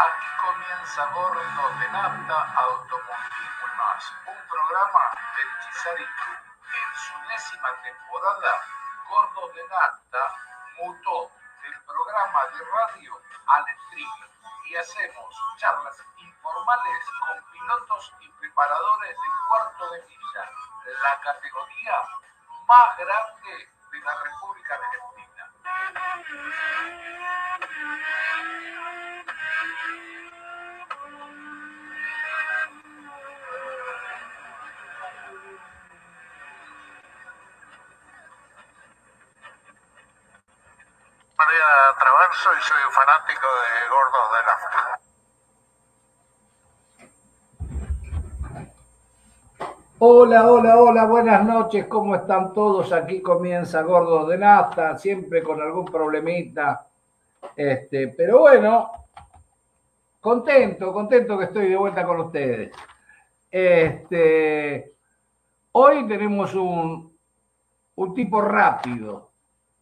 Aquí comienza Gordos de Nafta, Automovilismo y más. Un programa del Chisarito. En su décima temporada, Gordos de Nafta mutó del programa de radio al streaming y hacemos charlas informales con pilotos y preparadores del cuarto de milla, la categoría más grande de la República Argentina. María Traverso y soy fanático de Gordos de Nafta. Hola, hola, hola, buenas noches, ¿cómo están todos? Aquí comienza Gordos de Nafta, siempre con algún problemita. Este, pero bueno, contento, contento que estoy de vuelta con ustedes. Este, hoy tenemos un, un tipo rápido,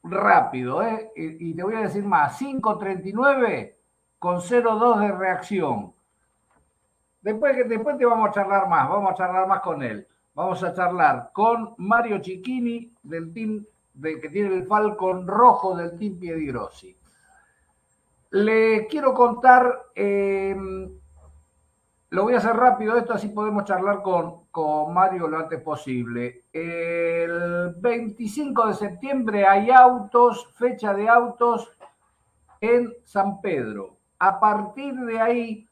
rápido, ¿eh? Y, te voy a decir más, 5.39 con 0.2 de reacción. Después, después te vamos a charlar más, vamos a charlar más con él. Vamos a charlar con Mario Cicchini del team de, que tiene el Falcon rojo del team Piedigrossi. Le quiero contar, eh, lo voy a hacer rápido esto, así podemos charlar con, con Mario lo antes posible. El 25 de septiembre hay autos, fecha de autos en San Pedro. A partir de ahí,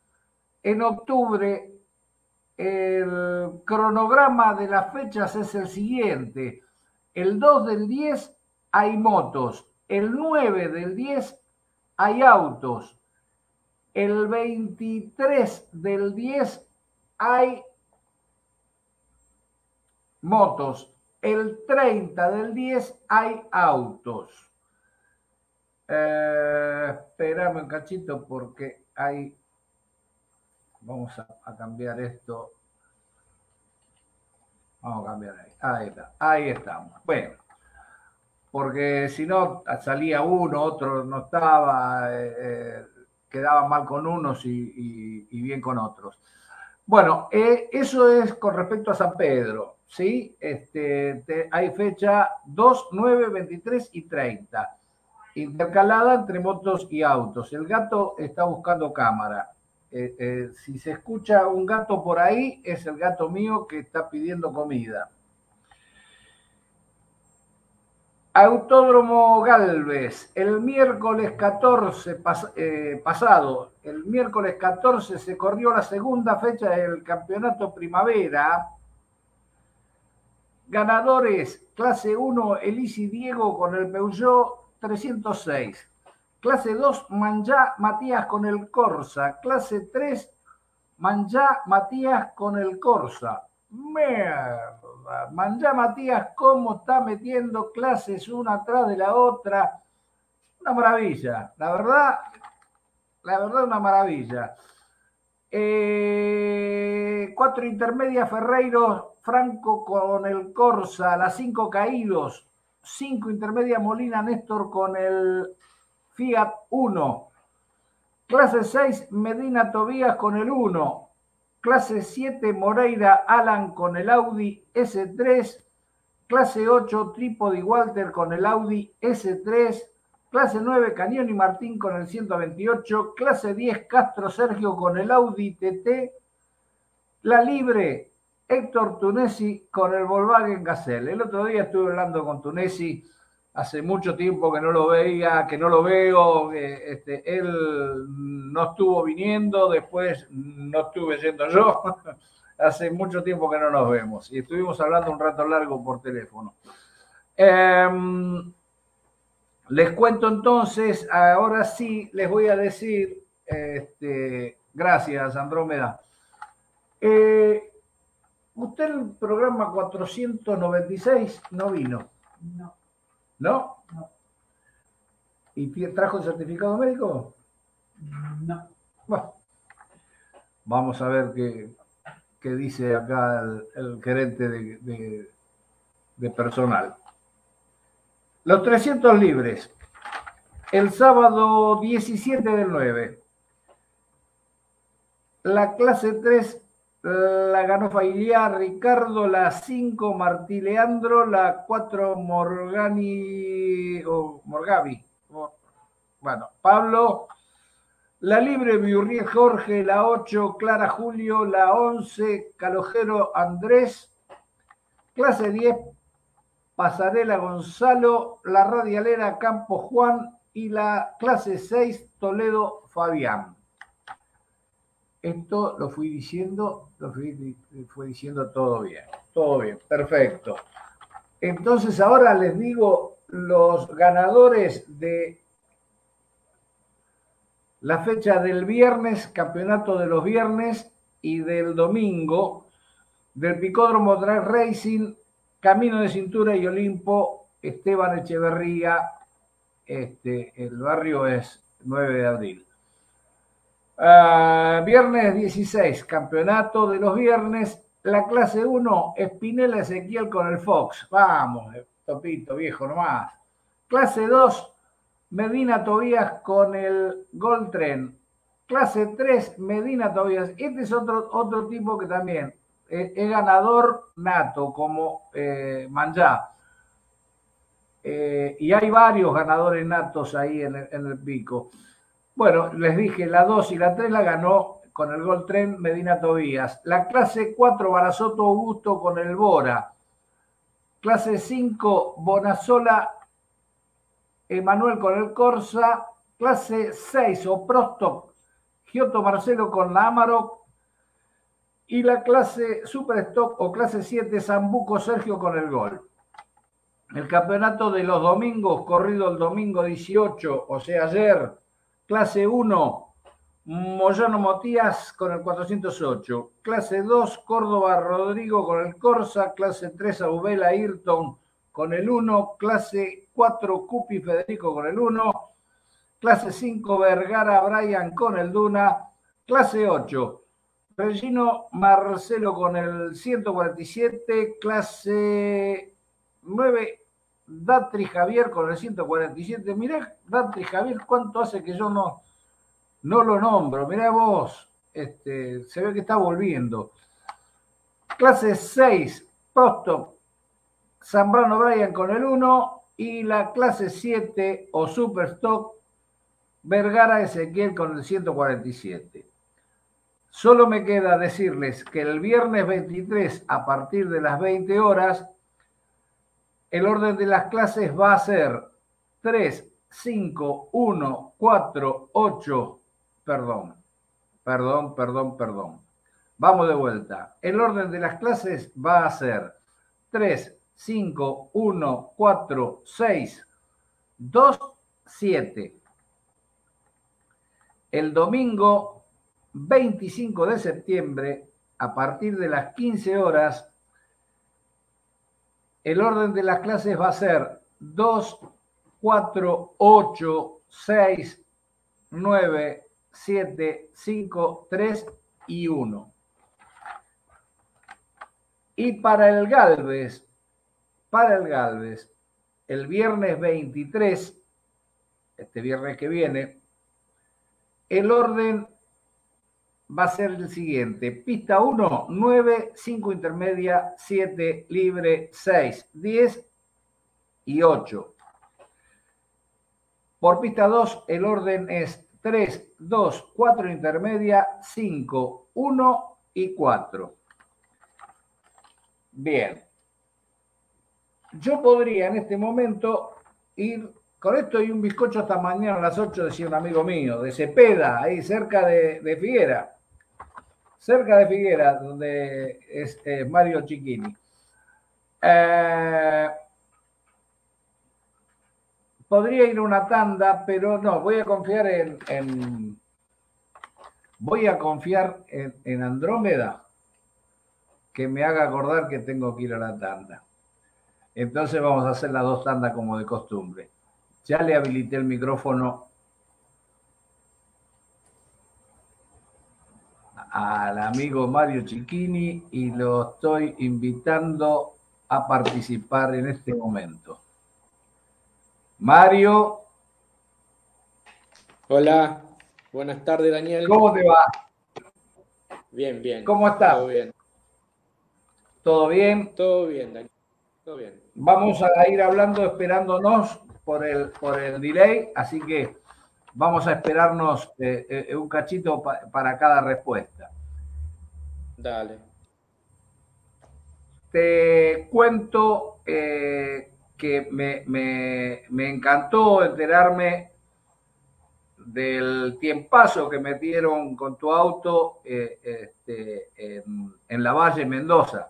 en octubre, el cronograma de las fechas es el siguiente. El 2 del 10 hay motos. El 9 del 10 hay autos. El 23 del 10 hay motos. El 30 del 10 hay autos. Eh, un cachito porque hay Vamos a, cambiar esto. Vamos a cambiar ahí. Ahí está. Ahí estamos. Bueno, porque si no salía uno, otro no estaba, eh, eh, quedaba mal con unos y bien con otros. Bueno, eh, eso es con respecto a San Pedro, ¿sí? Este, te- hay fecha 2, 9, 23 y 30. Intercalada entre motos y autos. El gato está buscando cámara. Eh, eh, si se escucha un gato por ahí, es el gato mío que está pidiendo comida. Autódromo Galvez, el miércoles 14 pas- eh, pasado, el miércoles 14 se corrió la segunda fecha del campeonato primavera. Ganadores, clase 1, Elisi Diego con el Peugeot 306. Clase 2, Manjá Matías con el Corsa. Clase 3, Manjá Matías con el Corsa. Mierda. Manjá Matías, cómo está metiendo clases una atrás de la otra. Una maravilla. La verdad, la verdad, una maravilla. Eh, cuatro intermedias Ferreiro, Franco con el Corsa, las cinco caídos. Cinco intermedias Molina Néstor con el Fiat 1. Clase 6, Medina Tobías con el 1. Clase 7, Moreira Alan con el Audi S3. Clase 8, Trípodi Walter con el Audi S3. Clase 9, Cañón y Martín con el 128. Clase 10, Castro Sergio con el Audi TT. La libre, Héctor Tunesi con el Volkswagen Gazelle. El otro día estuve hablando con Tunesi hace mucho tiempo que no lo veía, que no lo veo, este, él no estuvo viniendo, después no estuve yendo yo, hace mucho tiempo que no nos vemos y estuvimos hablando un rato largo por teléfono. Em, les cuento entonces, ahora sí les voy a decir, este, gracias Andrómeda. Eh, usted el programa 496 no vino. No, ¿No? No. ¿Y trajo el certificado médico? no. Bueno, vamos a ver qué, qué dice acá el, el gerente de, de- de personal. Los 300 libres. El sábado 17 del 9. La clase 3 la ganó Failiá, Ricardo, la 5 Martí Leandro, la 4 Morgani o Morgavi. Bueno, Pablo, la libre Biurriel Jorge, la 8 Clara Julio, la 11 Calojero Andrés, clase 10 Pasarela Gonzalo, la radialera Campo Juan y la clase 6 Toledo Fabián. Esto lo fui diciendo, lo fui, diciendo todo bien, todo bien, perfecto. Entonces ahora les digo los ganadores de la fecha del viernes, campeonato de los viernes y del domingo del Picódromo Drag Racing, Camino de Cintura y Olimpo, Esteban Echeverría, este, el barrio es 9 de abril. Ah, viernes 16, campeonato de los viernes, la clase 1, Espinela Ezequiel con el Fox. Vamos, topito viejo nomás. Clase 2, Medina Tobías con el Gold Tren. Clase 3, Medina Tobías. Este es otro, otro tipo que también es, ganador nato, como eh, Manjá. Eh, y hay varios ganadores natos ahí en el, pico. Bueno, les dije, la 2 y la 3 la ganó con el Gold Tren Medina Tobías. La clase 4, Barazoto Augusto con el Bora. Clase 5, Bonasola Emanuel con el Corsa, clase 6 o Prosto, Giotto Marcelo con la Amarok y la clase Super Stock o clase 7 Zambuco Sergio con el Gol. El campeonato de los domingos, corrido el domingo 18, o sea, ayer, clase 1, Moyano Motías con el 408, clase 2, Córdoba Rodrigo con el Corsa, clase 3, Aubela Ayrton con el 1, clase 4 Cupi Federico con el 1, clase 5 Vergara Brian con el Duna, clase 8 Regino Marcelo con el 147, clase 9 Datri Javier con el 147. Mirá, Datri Javier, ¿cuánto hace que yo no, no lo nombro? Mirá vos, este, se ve que está volviendo. Clase 6, Prosto Zambrano Brian con el 1 y la clase 7 o Superstock Vergara Ezequiel con el 147. Solo me queda decirles que el viernes 23 a partir de las 20 horas el orden de las clases va a ser 3, 5, 1, 4, 8, perdón, perdón, perdón, perdón. Vamos de vuelta. El orden de las clases va a ser 3, 5, 1, 4, 6, 2, 7. El domingo 25 de septiembre, a partir de las 15 horas, el orden de las clases va a ser 2, 4, 8, 6, 9, 7, 5, 3 y 1. Y para el Galvez, para el Galvez el viernes 23, este viernes que viene, el orden va a ser el siguiente. Pista 1, 9, 5 intermedia, 7 libre, 6, 10 y 8. Por pista 2, el orden es 3, 2, 4 intermedia, 5, 1 y 4. Bien yo podría en este momento ir con esto y un bizcocho hasta mañana a las 8, decía un amigo mío, de Cepeda, ahí cerca de, Figuera. Cerca de Figuera, donde es Mario Chiquini. Eh, podría ir una tanda, pero no, voy a confiar en, voy a confiar en Andrómeda, que me haga acordar que tengo que ir a la tanda. Entonces vamos a hacer las dos tandas como de costumbre. Ya le habilité el micrófono al amigo Mario Chiquini y lo estoy invitando a participar en este momento. Mario. Hola, buenas tardes Daniel. ¿Cómo te va? Bien, bien. ¿Cómo está? Todo bien. ¿Todo bien? Todo bien, Daniel. Todo bien. Vamos a ir hablando esperándonos por el, por el delay, así que vamos a esperarnos eh, eh, un cachito pa- para cada respuesta. Dale. Te cuento eh, que me, me- me encantó enterarme del tiempazo que metieron con tu auto este, en, en la Valle Mendoza.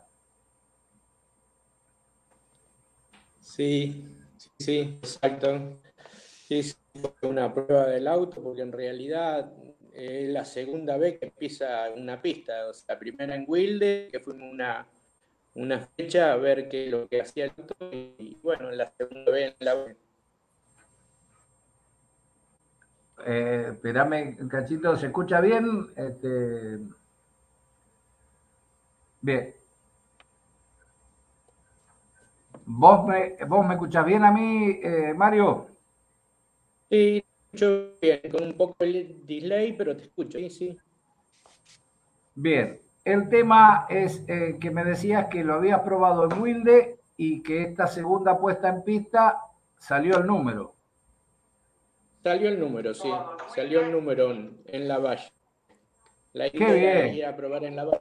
Sí, sí, sí, exacto. Sí, sí, fue una prueba del auto porque en realidad eh, es la segunda vez que pisa una pista. O sea, primera en Wilde, que fuimos una, una fecha a ver qué lo que hacía el auto y bueno, la segunda vez en la Eh, espérame un cachito, ¿se escucha bien? Este, bien. ¿Vos me, ¿Vos me escuchás bien a mí, eh, Mario? Sí, yo bien, con un poco de delay, pero te escucho. Sí, sí. Bien. El tema es eh, que me decías que lo habías probado en Wilde y que esta segunda puesta en pista salió el número. Salió el número, sí. Salió el número en, en la valle. La Qué idea bien. ir a probar en la valle.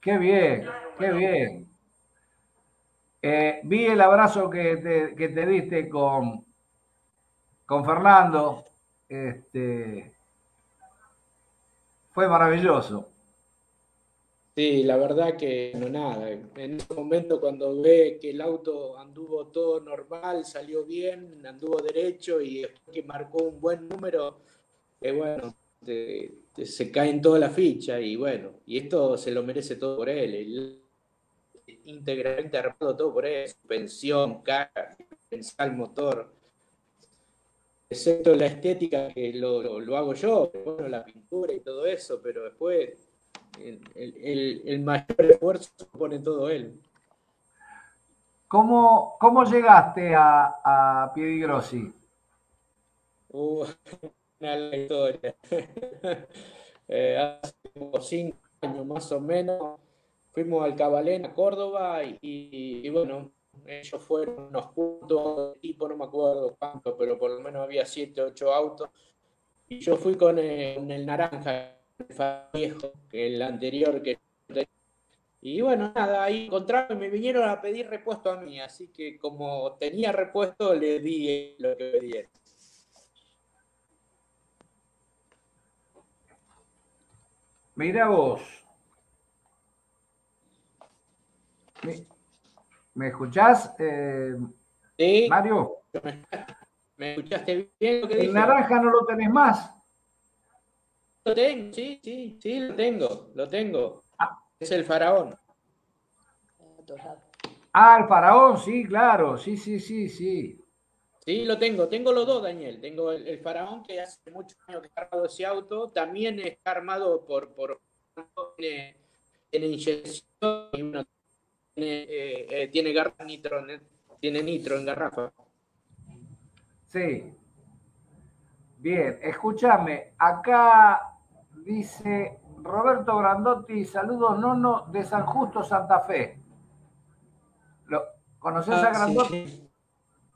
Qué bien, qué bien. Eh, vi el abrazo que te, que te diste con, con Fernando. Este, fue maravilloso. Sí, la verdad que no nada. En ese momento cuando ve que el auto anduvo todo normal, salió bien, anduvo derecho y después que marcó un buen número, que bueno, te- te- se cae en toda la ficha y bueno, y esto se lo merece todo por él. Él íntegramente armado todo por él, suspensión, caja, el motor, excepto la estética que lo, lo- lo hago yo, bueno, la pintura y todo eso, pero después el, el- el- mayor esfuerzo lo pone todo él. ¿Cómo, cómo llegaste a, a Piedigrossi? Uh, una larga historia. Eh, hace como cinco años más o menos fuimos al Cabalén a Córdoba y, y- y bueno, ellos fueron unos puntos de tipo, no me acuerdo cuánto, pero por lo menos había siete, ocho autos. Y yo fui con el, naranja, el viejo, que el anterior que y bueno, nada, ahí encontraron y me vinieron a pedir repuesto a mí, así que como tenía repuesto, le di lo que pedían. Mira vos. ¿Me, escuchás, eh, Sí, Mario? ¿me escuchaste bien lo que El dije? naranja no lo tenés más. Lo tengo, sí, sí, sí, lo tengo, lo tengo. Ah. Es el faraón. Ah, el faraón, sí, claro. Sí, sí, sí, sí. Sí, lo tengo, tengo los dos, Daniel. Tengo el, el faraón que hace muchos años que está armado ese auto, también está armado por, por tiene, tiene inyección y bueno, tiene, eh, eh, tiene garra nitro, ne- tiene nitro en garrafa. Sí. Bien, escúchame. Acá dice Roberto Grandotti, saludos nono de San Justo, Santa Fe. ¿Lo, ¿Conoces a, Ah, Grandotti, sí,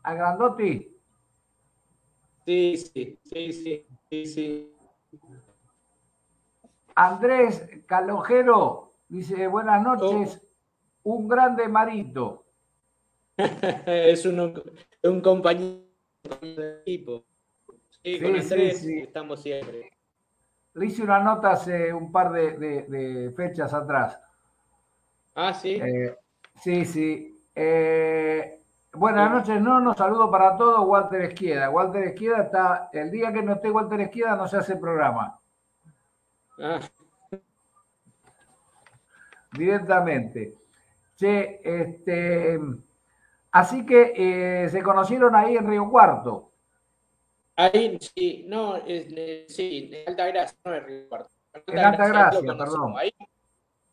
a Grandotti? sí, sí, sí, sí, sí, sí. Andrés Calojero dice, buenas noches, un grande marito. Es un, un compañero de equipo. Sí, Sí, con Andrés sí. estamos siempre. Le hice una nota hace un par de, de- de fechas atrás. Ah, sí. Eh, sí, sí. Eh, buenas noches, no, no saludo para todos, Walter Esquieda. Walter Esquieda está, el día que no esté Walter Esquieda no se hace programa, Ah, directamente. Che, este, así que eh, se conocieron ahí en Río Cuarto. ahí sí, no, eh, sí, en Alta Gracia, no es Río Cuarto. En Alta ahí lo Gracia, conocimos. perdón. Ahí,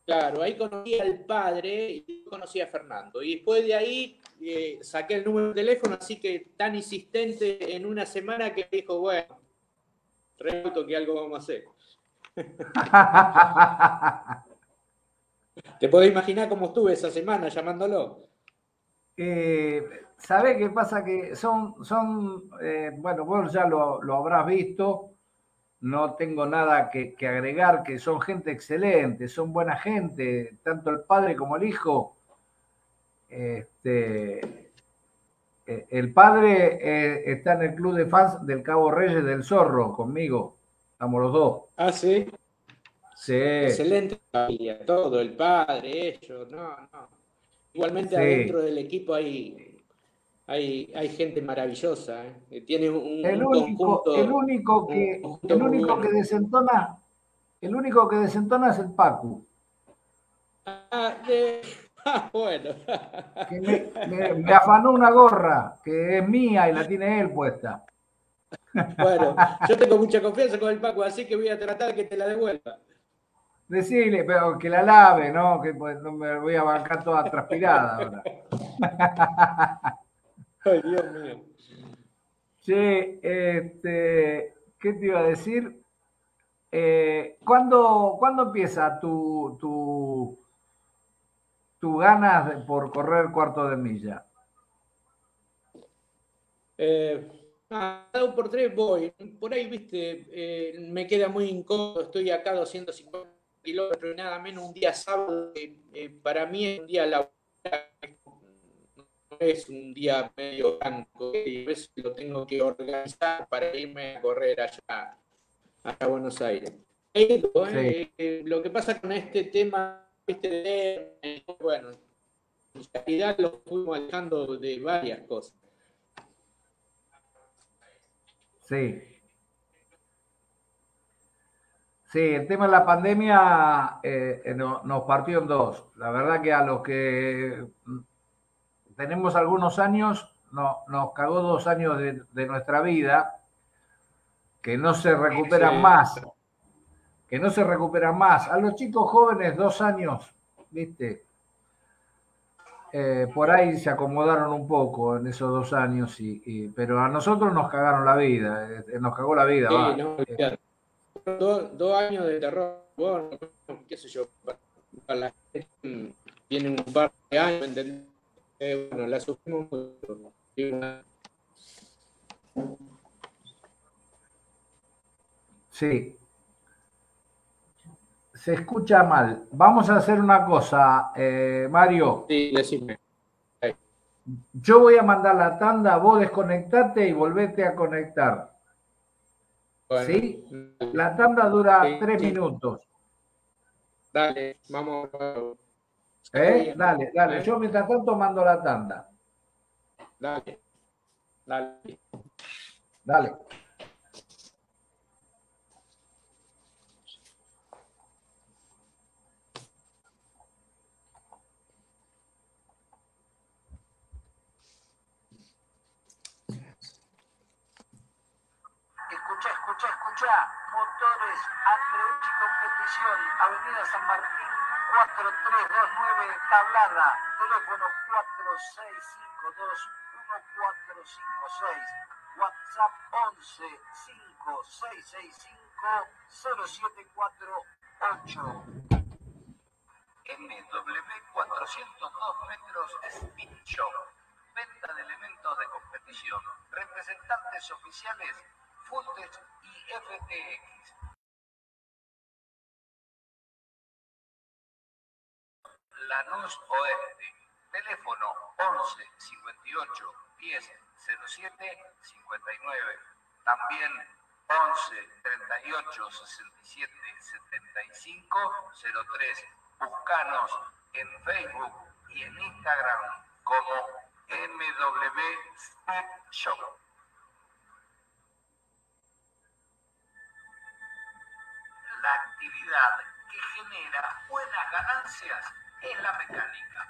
claro, ahí conocí al padre y conocí a Fernando. Y después de ahí eh, saqué el número de teléfono, así que tan insistente en una semana que dijo, bueno, remoto que algo vamos a hacer. Te puedo imaginar cómo estuve esa semana llamándolo. Eh, ¿Sabés qué pasa? Que son, son eh, bueno, vos ya lo, habrás visto, no tengo nada que, agregar, que son gente excelente, son buena gente, tanto el padre como el hijo. Este, eh, el padre está en el club de fans del Cabo Reyes del Zorro conmigo, estamos los dos. Ah, sí. Sí. Excelente familia, todo, el padre, ellos, no, no. Igualmente adentro del equipo hay, hay, hay gente maravillosa, ¿eh? tiene un, el único, conjunto. El único que, el único que desentona, el único que desentona es el Pacu. Ah, ah bueno. Que me, me, afanó una gorra que es mía y la tiene él puesta. Bueno, yo tengo mucha confianza con el Pacu, así que voy a tratar de que te la devuelva. Decirle, pero que la lave, ¿no? Que pues, no me voy a bancar toda transpirada ahora. Ay, Dios mío. Sí, este, ¿qué te iba a decir? Eh, ¿cuándo, empieza tu, tu, tu ganas por correr cuarto de milla? Eh, Ah, por tres voy. Por ahí, viste, eh, me queda muy incómodo. Estoy acá 250 kilómetros nada menos un día sábado. Eh, para mí es un día laboral, no es un día medio blanco. Y a veces lo tengo que organizar para irme a correr allá a Buenos Aires. Eh, lo que pasa con este tema, este bueno, en realidad lo fuimos alejando de varias cosas. Sí. Sí, el tema de la pandemia eh, eh, nos partió en dos. La verdad que a los que tenemos algunos años, no, nos cagó dos años de, nuestra vida que no se recuperan más. Que no se recuperan más. A los chicos jóvenes, dos años, ¿viste? Eh, por ahí se acomodaron un poco en esos dos años, y, pero a nosotros nos cagaron la vida, eh, nos cagó la vida. Dos, años de terror, bueno, qué sé yo, para la gente vienen un par de años, eh, bueno, la sufrimos Sí, se escucha mal. Vamos a hacer una cosa, eh, Mario. Sí, decime. Yo voy a mandar la tanda, vos desconectate y volvete a conectar. ¿Sí? La tanda dura tres minutos. Dale, vamos. ¿Eh? Dale, dale. Yo mientras tanto mando la tanda. Dale. Dale. Dale. Motores Andreucci Competición, Avenida San Martín 4329 Tablada, teléfono 46521456, WhatsApp 11 5665 0748. MW 402 metros Speed Shop. Venta de elementos de competición. Representantes oficiales Fultech y FTX. Lanús Oeste. Teléfono 11 58 10 07 59. También 11 38 67 75 03. Búscanos en Facebook y en Instagram como MW Shop. La actividad que genera buenas ganancias es la mecánica.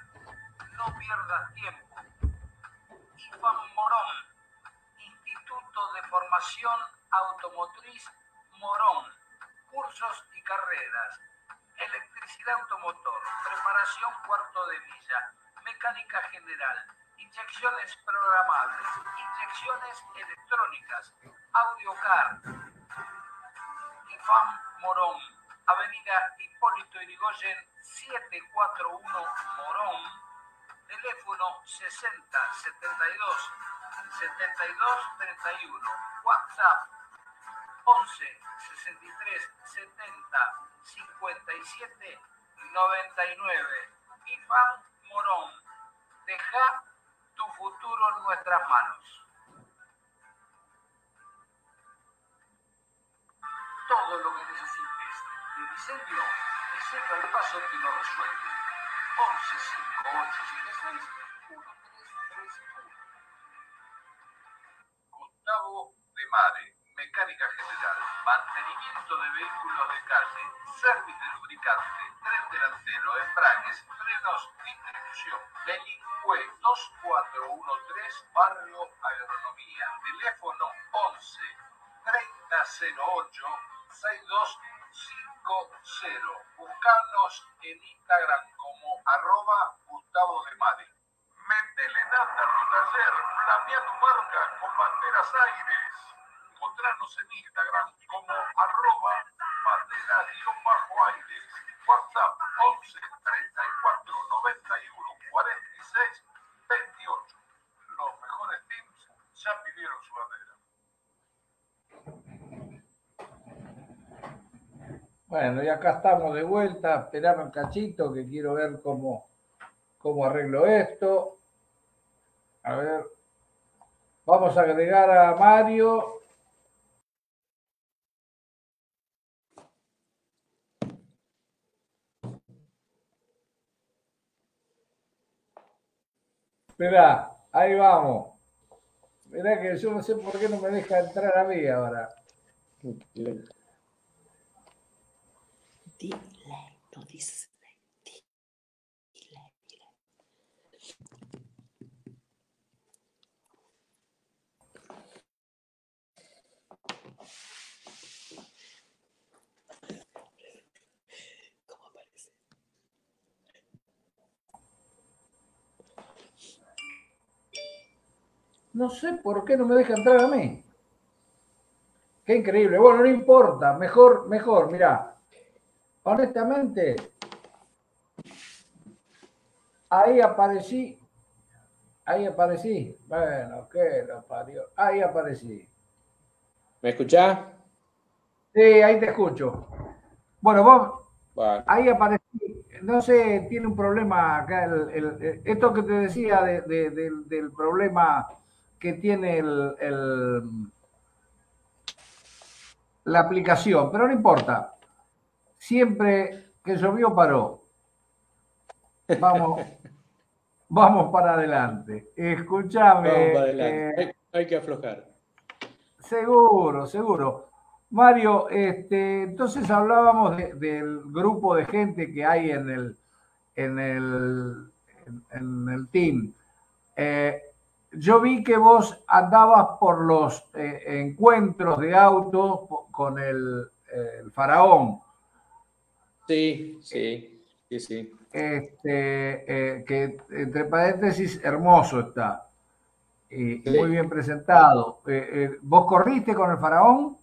No pierdas tiempo. IFAM Morón, Instituto de Formación Automotriz Morón, cursos y carreras, electricidad automotor, preparación cuarto de milla, mecánica general, inyecciones programables, inyecciones electrónicas, audio IFAM Morón, Avenida Hipólito Yrigoyen 741 Morón, teléfono 60 72 72 31, WhatsApp 11 63 70 57 99. IFAM Morón, deja tu futuro en nuestras manos. Todo lo que necesites de diseño, diseño al paso que lo resuelve. 11 5 8 7 6 1 3 3 1. Gustavo de Mare, mecánica general, mantenimiento de vehículos de calle, servicio de lubricante, tren delantero, embragues, frenos, distribución, Delinque 2413, barrio Agronomía, teléfono 11 3008 6250. Buscanos en Instagram como arroba Gustavo de Mare. Metele data a tu taller, cambia tu marca con banderas aires. Encontrarnos en Instagram como arroba banderas-aires. WhatsApp 11 34 91 46 28. Los mejores teams ya pidieron su bandera. Bueno, y acá estamos de vuelta. Esperame un cachito que quiero ver cómo, cómo arreglo esto. A ver. Vamos a agregar a Mario. Espera, ahí vamos. Mirá que yo no sé por qué no me deja entrar a mí ahora. No. No sé por qué no me deja entrar a mí. Qué increíble. Bueno, no importa. Mejor, mejor, mirá. Honestamente, ahí aparecí. Ahí aparecí. Bueno, qué lo parió. Ahí aparecí. ¿Me escuchás? Sí, ahí te escucho. Bueno, vos, Bueno, ahí aparecí. No sé, tiene un problema acá. el- esto que te decía de- de- del- del problema que tiene el- la aplicación, pero no importa. Siempre que llovió paró. Vamos, vamos para adelante. Escúchame. vamos para adelante. eh, Hay, hay que aflojar. Seguro, seguro. Mario, este, entonces hablábamos de- del grupo de gente que hay en el, en el, en, en el team. Eh, yo vi que vos andabas por los eh, encuentros de autos con el, el faraón, Sí, sí, sí, sí. este, eh, que entre paréntesis hermoso está y, Sí. muy bien presentado. Eh, eh, ¿Vos corriste con el faraón?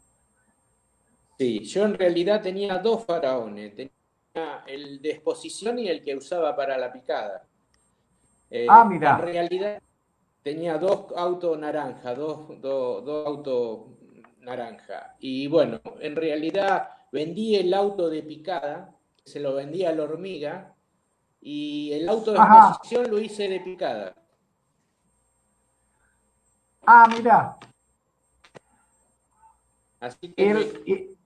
Sí, yo en realidad tenía dos faraones. Tenía el de exposición y el que usaba para la picada. Ah, mirá. En realidad tenía dos autos naranja, dos, dos, dos autos naranja. Y bueno, en realidad vendí el auto de picada, se lo vendí a la hormiga, y el auto de Ajá. exposición lo hice de picada. Ah, mira, Así que el,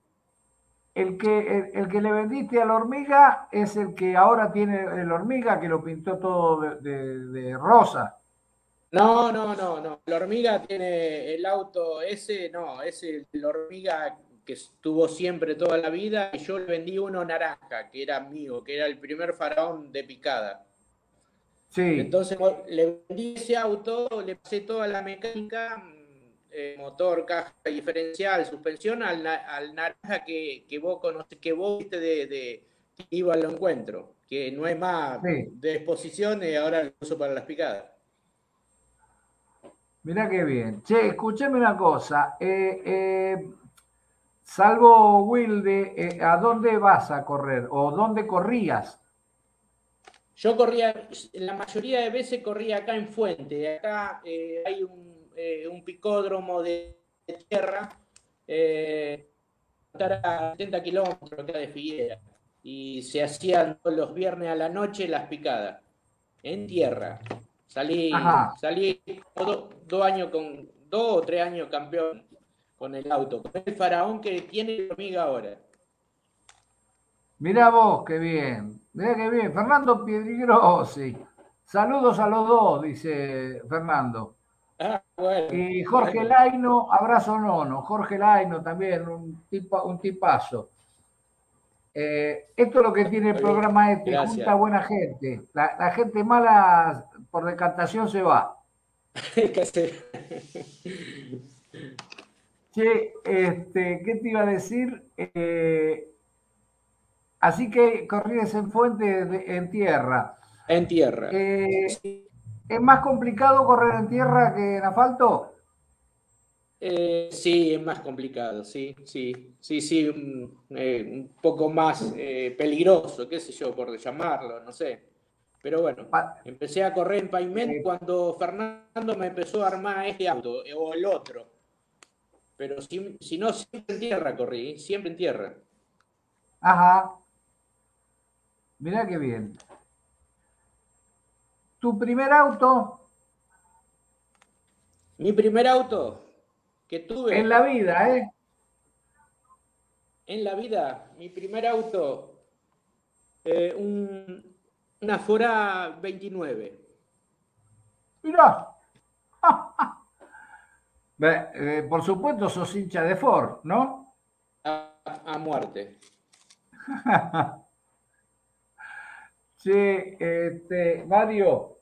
el que, el, el que le vendiste a la hormiga es el que ahora tiene el hormiga que lo pintó todo de, de- de rosa. No, no, no, no. La hormiga tiene el auto ese, no, ese la hormiga que estuvo siempre toda la vida y yo le vendí uno naranja, que era mío, que era el primer faraón de picada. Sí, Entonces le vendí ese auto, le pasé toda la mecánica, mm, eh, motor, caja diferencial, suspensión al, na- al naranja que, que vos conoces, que vos viste de, de que iba al encuentro, que no es más Sí. de exposición y ahora lo uso para las picadas. mirá qué bien. Che, escúchame una cosa. eh, eh, salvo Wilde, eh, ¿a dónde vas a correr o dónde corrías? Yo corría, la mayoría de veces corría acá en Fuente. Acá eh, hay un, eh, un picódromo de tierra, eh, a 70 kilómetros acá de Figuera. Y se hacían todos los viernes a la noche las picadas, en tierra. Salí, Ajá. salí dos dos años con, dos o tres años campeón con el auto, con el faraón que tiene hormiga ahora. Mirá vos, qué bien. Mirá qué bien. Fernando Piedigrosi. Saludos a los dos, dice Fernando. Ah, bueno. Y Jorge Bueno. Laino, abrazo nono. Jorge Laino también, un, tipo, un tipazo. Eh, esto es lo que tiene el Muy programa este, gracias. junta buena gente. La, la gente mala por decantación se va. Che, este, ¿qué te iba a decir? Eh, así que corrías en fuente de- en tierra. En tierra. Eh, ¿Es más complicado correr en tierra que en asfalto? Eh, sí, es más complicado, sí, sí, sí, sí, un, eh, un poco más eh, peligroso, qué sé yo, por llamarlo, no sé. Pero bueno, Pa- empecé a correr en pavimento cuando Fernando me empezó a armar este auto, o el otro. Pero si, si no, siempre en tierra corrí, siempre en tierra. Ajá. Mirá qué bien. ¿Tu primer auto Mi primer auto que tuve en la vida, eh? en la vida, mi primer auto, eh, un, una Fora 29. Mirá. Eh, por supuesto sos hincha de Ford, ¿no? a, a muerte. Che, este, Mario,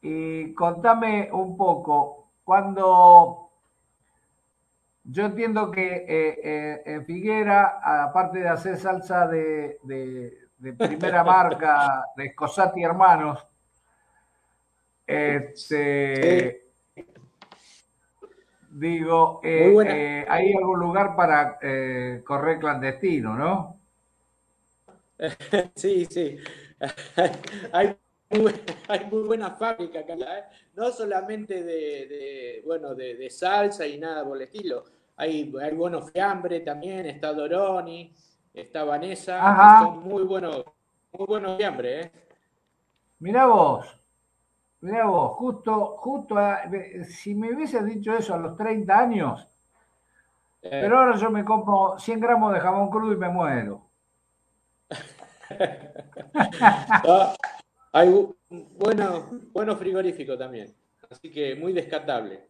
y contame un poco, cuando yo entiendo que eh, eh, en Figuera, aparte de hacer salsa de, de- de primera marca de Scosati Hermanos, este, digo, eh, eh, hay algún lugar para eh, correr clandestino, ¿no? Sí, sí. Hay muy, hay muy buena fábrica acá, ¿eh? No solamente de, de, bueno, de, de salsa y nada por el estilo. Hay, hay buenos fiambre también, está Doroni, está Vanessa, Ajá. son muy buenos, muy buenos fiambre, ¿eh? Mirá vos, mirá vos, justo, justo, a- ve- si me hubieses dicho eso a los 30 años, Eh, pero ahora yo me compro 100 gramos de jamón crudo y me muero. ah, hay bu- bueno, bueno frigorífico también, así que muy descartable.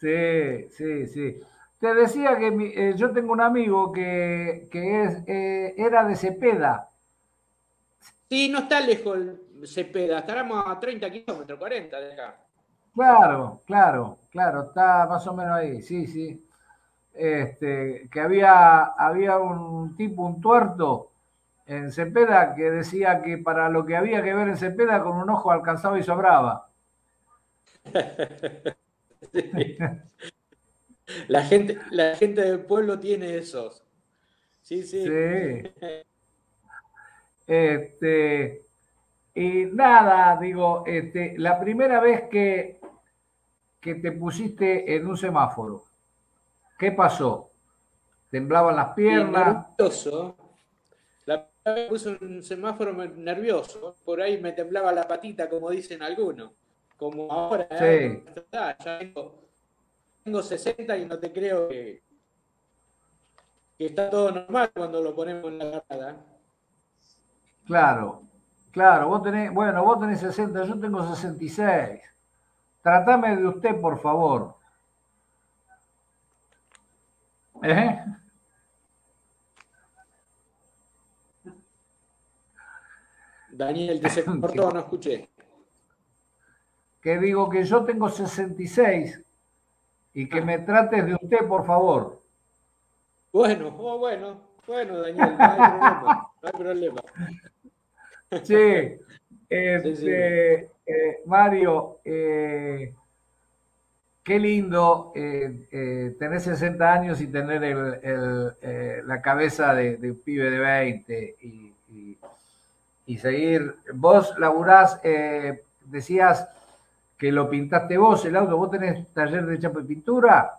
Sí, sí, sí. Te decía que mi- eh, yo tengo un amigo que, que es, eh, era de Cepeda. Sí, no está lejos Cepeda, estaremos a 30 kilómetros, 40 de acá. Claro, claro, claro, está más o menos ahí, sí, sí. Este, que había, había un tipo, un tuerto en Cepeda que decía que para lo que había que ver en Cepeda con un ojo alcanzaba y sobraba. Sí. La gente, la gente del pueblo tiene esos. Sí, sí. Sí. Este, y nada, digo, este, la primera vez que, que te pusiste en un semáforo, ¿qué pasó? ¿Temblaban las piernas? nervioso. La primera vez que puse un semáforo me- nervioso. Por ahí me temblaba la patita, como dicen algunos. Como ahora, ¿eh? ya tengo, tengo 60 y no te creo que, que está todo normal cuando lo ponemos en la grada. Claro, claro, vos tenés, bueno, vos tenés 60, yo tengo 66. Tratame de usted, por favor. ¿Eh? Daniel, te se cortó, no escuché. Que digo que yo tengo 66 y que me trates de usted, por favor. Bueno, oh, bueno, bueno, Daniel, no hay problema, no hay problema. Sí, este, Sí, sí. eh, Mario, eh, qué lindo eh, tener 60 años y tener el- el, la cabeza de, de un pibe de 20 y, y- y seguir. Vos laburás, decías que lo pintaste vos, el auto, vos tenés taller de chapa y pintura.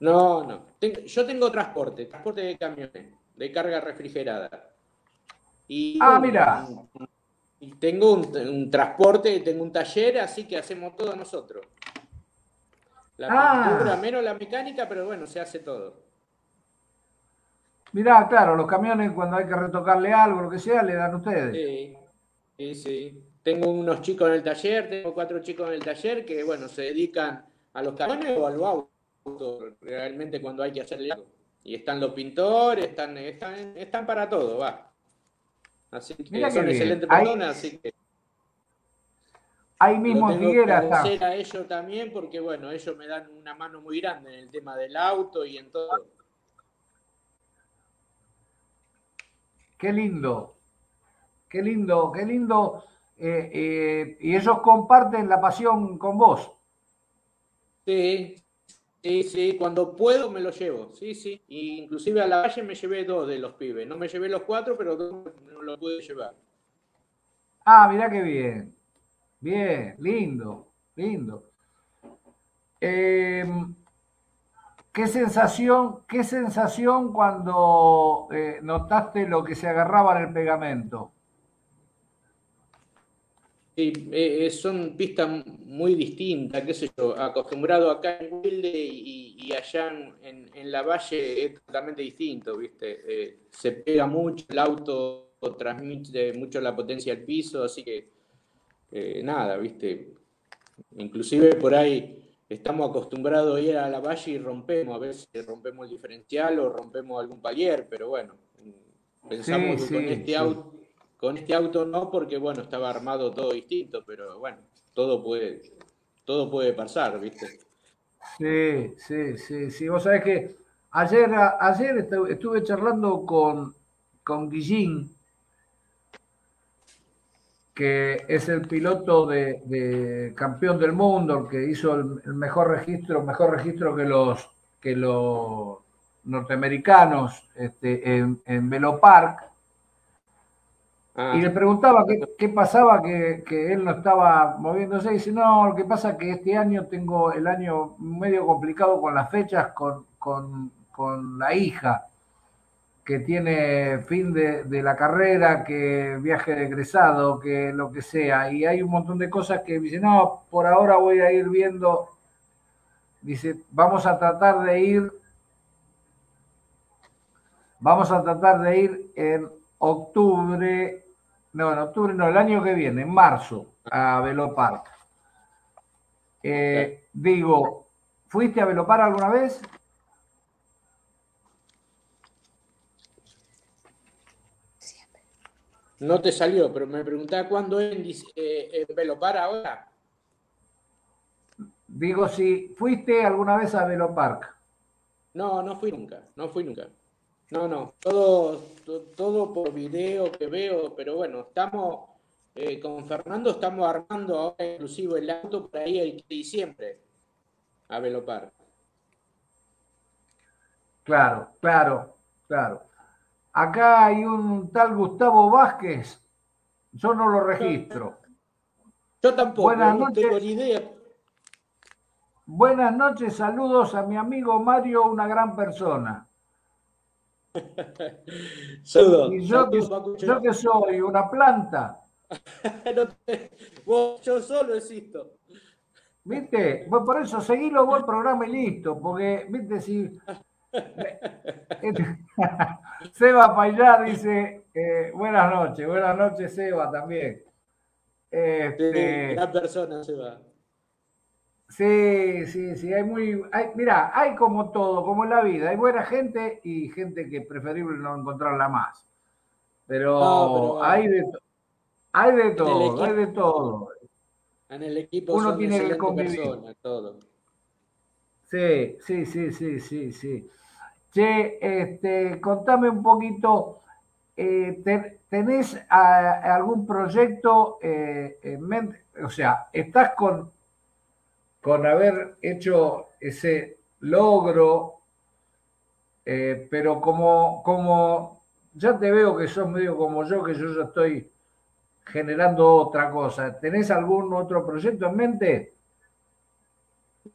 No, no. Yo tengo transporte, transporte de camiones, de carga refrigerada. Y, Ah, mira. y tengo un, un transporte, tengo un taller, así que hacemos todo nosotros. La Ah. pintura, menos la mecánica, pero bueno, se hace todo. Mirá, claro, los camiones cuando hay que retocarle algo, lo que sea, le dan ustedes. Sí, sí, sí. Tengo unos chicos en el taller, tengo cuatro chicos en el taller que, bueno, se dedican a los camiones o al auto, realmente cuando hay que hacerle algo. Y están los pintores, están, están, están para todo, va. Así que qué son excelentes Ahí- personas, así que Ahí mismo en agradecer a ellos también porque, bueno, ellos me dan una mano muy grande en el tema del auto y en todo. Qué lindo, qué lindo, qué lindo. eh, eh, y ellos comparten la pasión con vos. Sí, sí, sí, cuando puedo me lo llevo, sí, sí. Inclusive a la valle me llevé dos de los pibes. No me llevé los cuatro, pero dos no los pude llevar. Ah, mirá qué bien. Bien, lindo, lindo. Eh, ¿qué sensación, qué sensación cuando eh, notaste lo que se agarraba en el pegamento? Eh, eh, son pistas muy distintas, qué sé yo, acostumbrado acá en Wilde y, y allá en, en- la valle es totalmente distinto, ¿viste? Eh, se pega mucho, el auto transmite mucho la potencia al piso, así que eh, nada, ¿viste? Inclusive por ahí estamos acostumbrados a ir a la valle y rompemos, a veces rompemos el diferencial o rompemos algún palier, pero bueno, pensamos Sí, que con sí, este sí. auto, con este auto no, porque bueno, estaba armado todo distinto, pero bueno, todo puede, todo puede pasar, ¿viste? Sí, sí, sí. Vos sabés que ayer, ayer estu- estuve charlando con, con Guillín, que es el piloto de, de campeón del mundo, que hizo el, mejor registro, mejor registro que los, que los norteamericanos este, en, en Velopark. Ah, Y le preguntaba qué, qué pasaba, que, que él no estaba moviéndose. Y dice, no, lo que pasa es que este año tengo el año medio complicado con las fechas, con, con, con la hija, que tiene fin de, de la carrera, que viaje de egresado, que lo que sea. Y hay un montón de cosas que dice, no, por ahora voy a ir viendo. Dice, vamos a tratar de ir, vamos a tratar de ir en octubre, no, en octubre no, el año que viene, en marzo, a Velopark. Eh, digo, ¿fuiste a Velopar alguna vez? No te salió, pero me preguntaba cuándo en, eh, en Velopar ahora. Digo, si fuiste alguna vez a Velopark. No, no fui nunca, no fui nunca. No, no, todo, to- todo por video que veo, pero bueno, estamos, eh, con Fernando estamos armando ahora inclusive el auto para ir el 15 de diciembre a Velopar. Claro, claro, claro. Acá hay un tal Gustavo Vázquez, yo no lo registro. Yo tampoco, Buenas no tengo noches. ni idea. Buenas noches, saludos a mi amigo Mario, una gran persona. Saludos. Y yo que, saludos, Pacucho. yo que soy una planta, No te- vos- yo solo existo. ¿viste? Pues por eso seguilo vos el programa y listo, porque, ¿viste? Si. Seba Payá dice: eh, Buenas noches, buenas noches, Seba también. Este, La persona se va. Sí, sí, sí, hay muy, hay, mira, hay como todo, como en la vida, hay buena gente y gente que es preferible no encontrarla más. Pero, No, pero- hay de, hay de todo, equipo- hay de todo. En el equipo Uno son tiene que convivir. personas, todo. Sí, sí, sí, sí, sí, sí. Che, este, contame un poquito, eh, te- ¿tenés algún proyecto eh, en mente? O sea, ¿estás con con haber hecho ese logro, eh, pero como, como ya te veo que sos medio como yo, que yo ya estoy generando otra cosa. ¿Tenés algún otro proyecto en mente?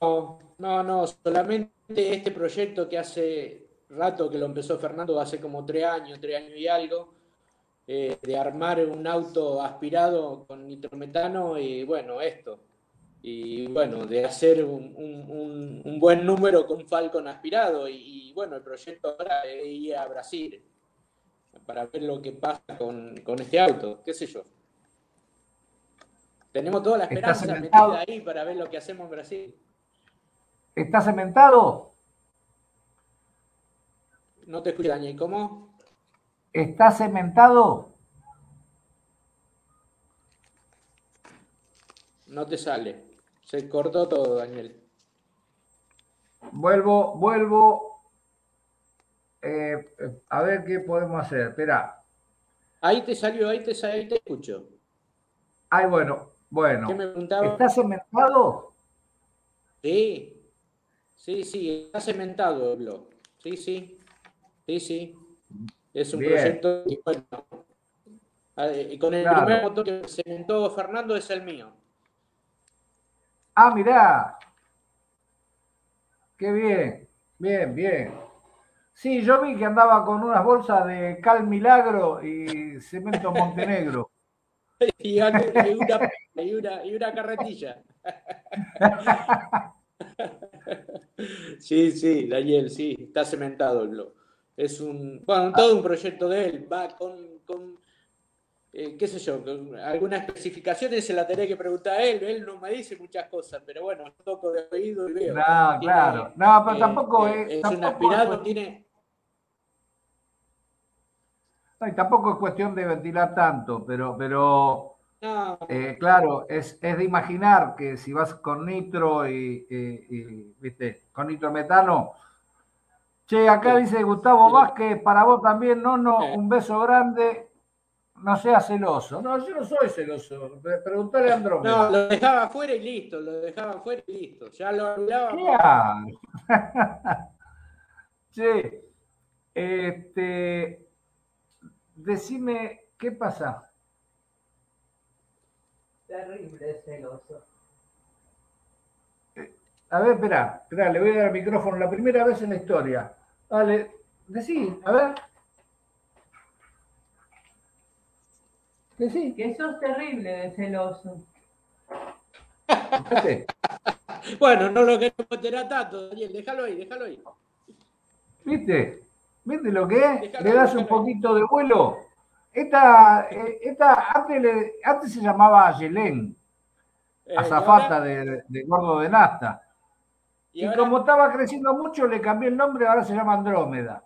No, no, no, solamente este proyecto que hace rato que lo empezó Fernando, hace como tres años, tres años y algo, eh, de armar un auto aspirado con nitrometano y bueno, esto. Y bueno, de hacer un, buen número con Falcon aspirado. Y, bueno, el proyecto ahora es ir a Brasil para ver lo que pasa con, con este auto, qué sé yo. Tenemos toda la esperanza metida ahí para ver lo que hacemos en Brasil. ¿Está cementado? No te escucho, Daniel. ¿Cómo? ¿Está cementado? No te sale. Se cortó todo, Daniel. Vuelvo, vuelvo. Eh, a ver qué podemos hacer. Espera. Ahí te salió, ahí te, ahí te escucho. Ay, bueno, bueno. ¿Qué me preguntaba? ¿Está cementado? Sí. Sí, sí, está cementado el blog. Sí, sí. Sí, sí. Es un proyecto que, bueno, con el primer motor que cementó Fernando es el mío. Ah, mirá. Qué bien. Bien, bien. Sí, yo vi que andaba con unas bolsas de Cal Milagro y Cemento Montenegro. y, una, y, una, y una carretilla. Sí, sí, Daniel, sí, está cementado. Es un, bueno, todo un proyecto de él, va con, con eh, qué sé yo, algunas especificaciones se la tenía que preguntar a él, él no me dice muchas cosas, pero bueno, toco de oído y veo. No, claro, no, pero tampoco es... es un aspirado, tiene... No, y tampoco es cuestión de ventilar tanto, pero, pero eh, claro, es, de imaginar que si vas con nitro y, viste, con nitrometano. Che, acá dice Gustavo Vázquez, para vos también, no, no, un beso grande, no seas celoso. No, yo no soy celoso. Preguntale a Andrómeda. No, lo dejaba afuera y listo, lo dejaba afuera y listo. Ya lo hablaba. che, este, decime, ¿qué pasa? Terrible celoso. A ver, espera, espera, le voy a dar el micrófono la primera vez en la historia. Dale, decí, a ver. Decí. Que sos terrible de celoso. bueno, no lo queremos meter tanto, Daniel, déjalo ahí, déjalo ahí. ¿Viste? ¿Viste lo que es? Le das un poquito de vuelo esta, eh, esta antes, se llamaba Yelén, eh, azafata de, de, gordo de nasta. Y, como estaba creciendo mucho, le cambié el nombre, ahora se llama Andrómeda.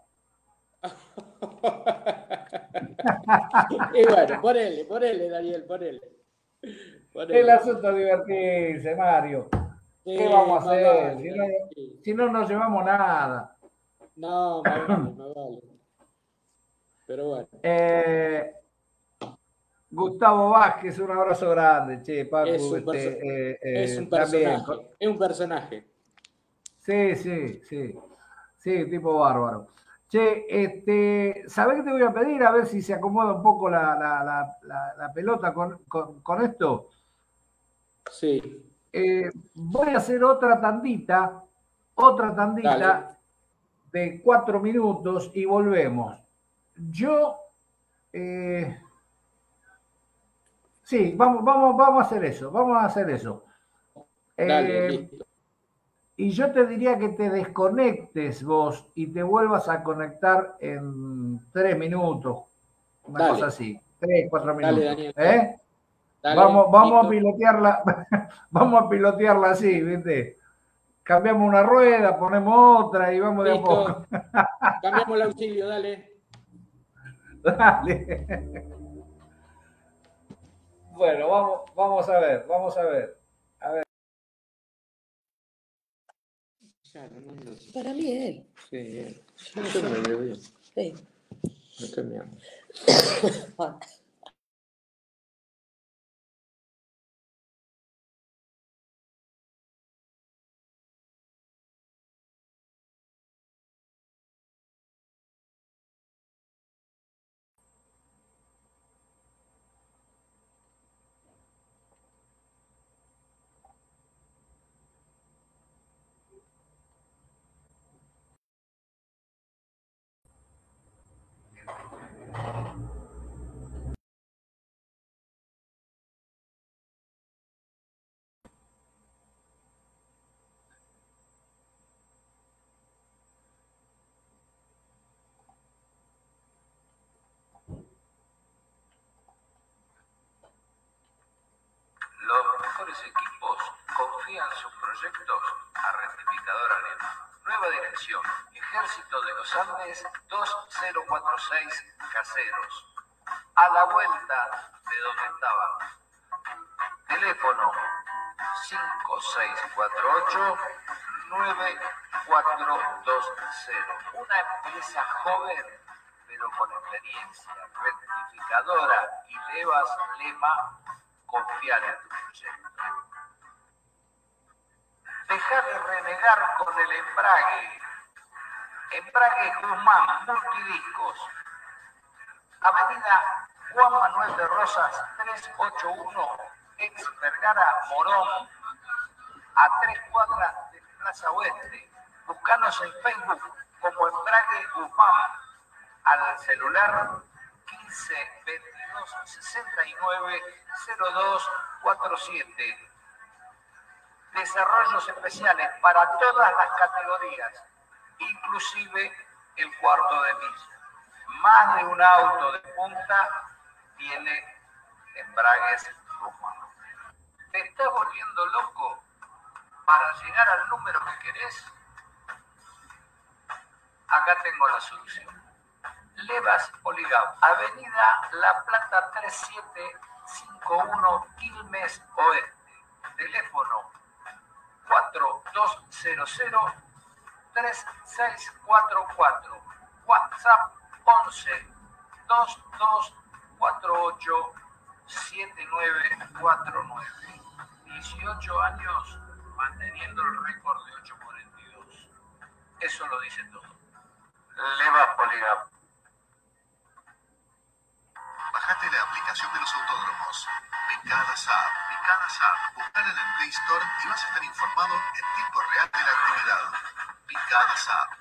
y bueno, ponele, ponele, Daniel, ponele. El asunto es divertirse, Mario. ¿Qué vamos a hacer? si, no, si, no, llevamos nada. No, me vale, me vale. Pero bueno. Eh, Gustavo Vázquez, un abrazo grande, che, Paco. Es un, este, eh, es un personaje. Es un personaje. Sí, sí, sí. Sí, tipo bárbaro. Che, este, ¿sabés qué te voy a pedir? A ver si se acomoda un poco la, pelota con, esto. Sí. Eh, voy a hacer otra tandita, otra tandita de cuatro minutos y volvemos. Yo, eh, sí, vamos, vamos, vamos a hacer eso, vamos a hacer eso. Eh, y yo te diría que te desconectes vos y te vuelvas a conectar en tres minutos, una cosa así, tres, cuatro minutos. ¿eh? vamos, vamos a pilotearla, vamos a pilotearla así, ¿viste? Cambiamos una rueda, ponemos otra y vamos de a poco. Cambiamos el auxilio, dale. Bueno, vamos, vamos a ver, vamos a ver. Para mí él. Sí, él. Yo me bien. Sí. Me estoy mejores equipos confían sus proyectos a Rectificadora Lema. Nueva dirección, Ejército de los Andes 2046 Caseros. A la vuelta de donde estaba. Teléfono 5648 9420. Una empresa joven, pero con experiencia, rectificadora y levas lema, confiar en tu proyecto. Deja de renegar con el embrague. Embrague Guzmán, multidiscos. Avenida Juan Manuel de Rosas 381, ex Vergara Morón, a tres cuadras de Plaza Oeste. Búscanos en Facebook como Embrague Guzmán al celular 15 22 69 02 47 desarrollos especiales para todas las categorías, inclusive el cuarto de milla. Más de un auto de punta tiene embragues Guzmán. ¿Te estás volviendo loco para llegar al número que querés? Acá tengo la solución. Levas Poligao, Avenida La Plata 3751 Quilmes Oeste. Teléfono 4200 3644. WhatsApp 11 2248 7949. 18 años manteniendo el récord de 842. Eso lo dice todo. Leva Poligap. Bajate la aplicación de los autódromos. Picadas App. Picadas App. Buscala en el Play Store y vas a estar informado en tiempo real de la actividad. Picadas App.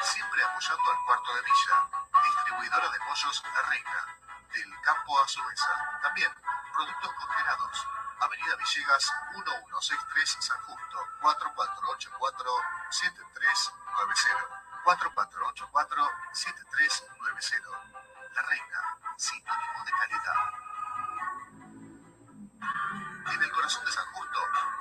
Siempre apoyando al cuarto de milla. Distribuidora de pollos La Reina. Del campo a su mesa. También productos congelados. Avenida Villegas 1163 San Justo 4484-7390. 4484-7390. La Reina, sinónimo de calidad. En el corazón de San Justo,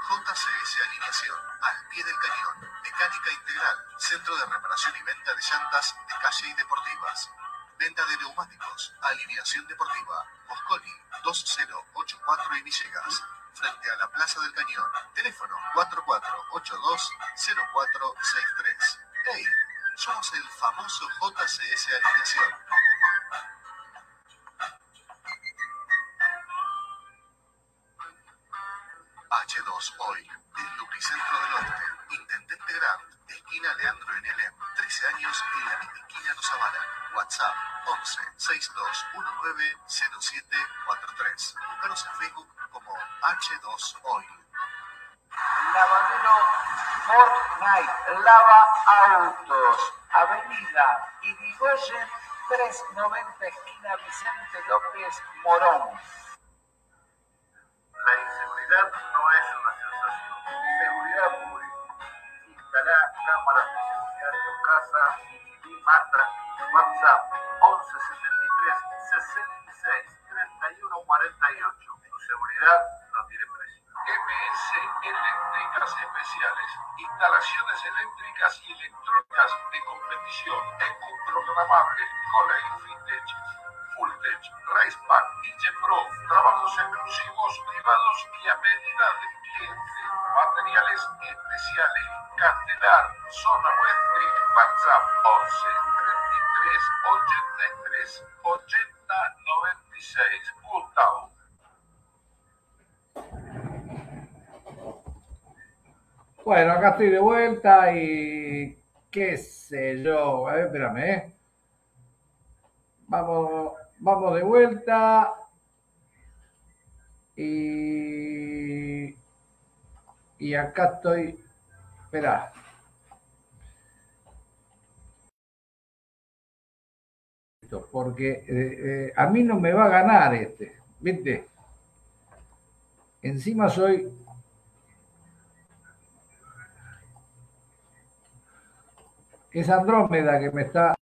JCS Alineación, al pie del cañón, mecánica integral, centro de reparación y venta de llantas de calle y deportivas. Venta de neumáticos, alineación deportiva, Mosconi 2084 y Villegas, frente a la Plaza del Cañón. Teléfono 4482-0463. ¡Hey! Somos el famoso JCS Alineación. H2 Oil, el lubricentro del oeste, Intendente Grant, esquina Leandro Enelem, 13 años en la esquina avalan. WhatsApp 11 6219 0743. Búscanos en Facebook como H2 Oil. Lavadero Fortnite, lava autos, Avenida Irigoyen 390, esquina Vicente López Morón. La inseguridad es una sensación. Seguridad pública. Instala cámaras de seguridad en tu casa y más tranquilo. WhatsApp 1173 66 31 48. Tu seguridad no tiene precio. MS Eléctricas Especiales, instalaciones eléctricas y electrónicas de competición, eco programable, Coley Fintech, Fulltech, Racepack, DJ Pro, trabajos exclusivos, privados y a medida del cliente, materiales especiales, Castelar, Zona Westry, WhatsApp 11 33 83 80 96, Gustavo. Bueno, acá estoy de vuelta y qué sé yo. A ver, espérame, ¿eh? Vamos, vamos de vuelta. Y, acá estoy. Espera. Porque eh, eh, a mí no me va a ganar este. ¿Viste? Encima soy es Andrómeda que me está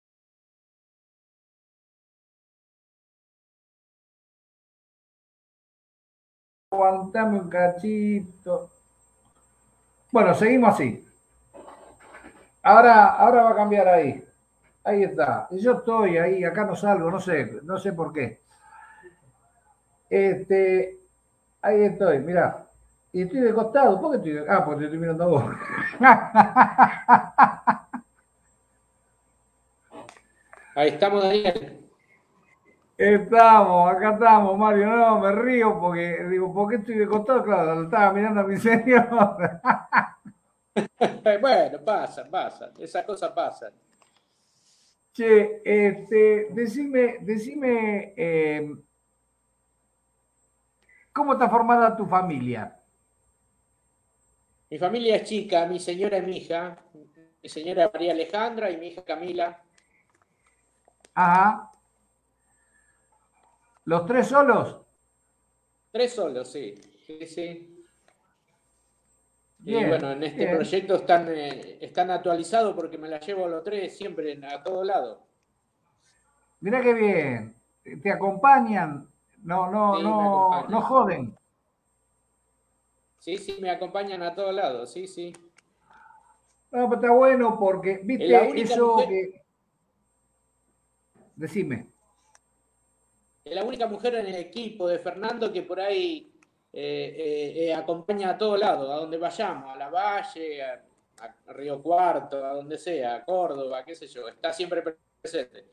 aguantame un cachito. Bueno, seguimos así. Ahora, ahora va a cambiar ahí. Ahí está. Yo estoy ahí, acá no salgo, no sé, no sé por qué. Este, ahí estoy, mira. Y estoy de costado. ¿Por qué estoy de... Ah, porque estoy mirando a vos. Ahí estamos, Daniel. Estamos, acá estamos, Mario. No, me río porque digo, ¿por qué estoy de costado? Claro, lo estaba mirando a mi señor. bueno, pasa, pasa. Esas cosas pasan. Che, este, decime, decime, eh, ¿cómo está formada tu familia? Mi familia es chica, mi señora es mi hija, mi señora María Alejandra y mi hija Camila. Ajá. ¿Los tres solos? Tres solos, sí. Sí, sí. Bien, y bueno, en este bien. proyecto están, eh, están actualizados porque me la llevo a los tres siempre a todos lados. Mirá qué bien. Te acompañan, no, no, Sí, no, no joden. Sí, sí, me acompañan a todos lados, sí, sí. No, pero está bueno porque, viste, eso mujer- que. Decime. Es la única mujer en el equipo de Fernando que por ahí eh, eh, eh, acompaña a todos lados, a donde vayamos, a la Valle, a, a Río Cuarto, a donde sea, a Córdoba, qué sé yo, está siempre presente.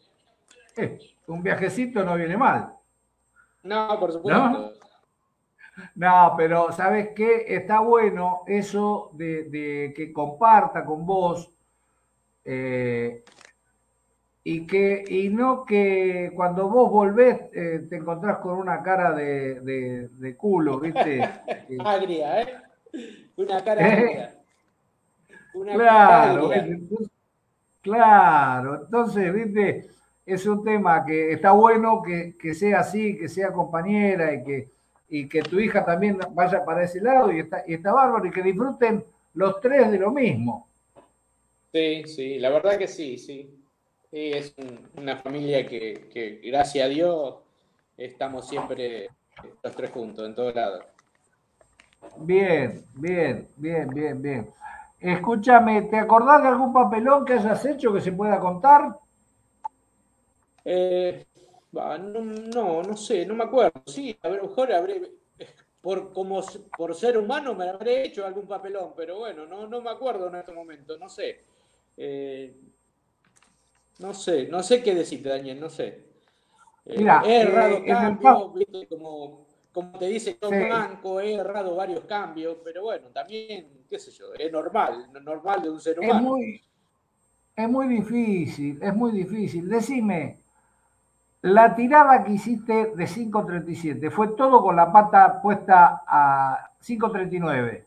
Eh, un viajecito no viene mal. No, por supuesto. No, pero ¿sabes qué? Está bueno eso de, de que comparta con vos eh, y que y no que cuando vos volvés eh, te encontrás con una cara de, de- de culo, ¿viste? Agria, ¿eh? Una cara Eh. agria. Una cara Claro, agria. ¿viste? Entonces- claro, entonces, viste, es un tema que está bueno que, que sea así, que sea compañera y que, y que tu hija también vaya para ese lado y está, y está bárbaro y que disfruten los tres de lo mismo. Sí, sí, la verdad que sí, sí. Sí, es un- una familia que, que, gracias a Dios, estamos siempre los tres juntos, en todos lados. Bien, bien, bien, bien, bien. Escúchame, ¿te acordás de algún papelón que hayas hecho que se pueda contar? Eh, no, no, no sé, no me acuerdo. Sí, a lo mejor habré, por, como, por ser humano me habré hecho algún papelón, pero bueno, no, no me acuerdo en este momento, no sé. Eh, no sé, no sé qué decirte, Daniel, no sé. Eh, Mira, he errado eh, el cambios, viste, como, como te dice Tom Sí. Manco, he errado varios cambios, pero bueno, también, qué sé yo, es normal, normal de un ser Es humano. muy, es muy difícil, es muy difícil. Decime, la tirada que hiciste de 5.37, ¿fue todo con la pata puesta a 5.39?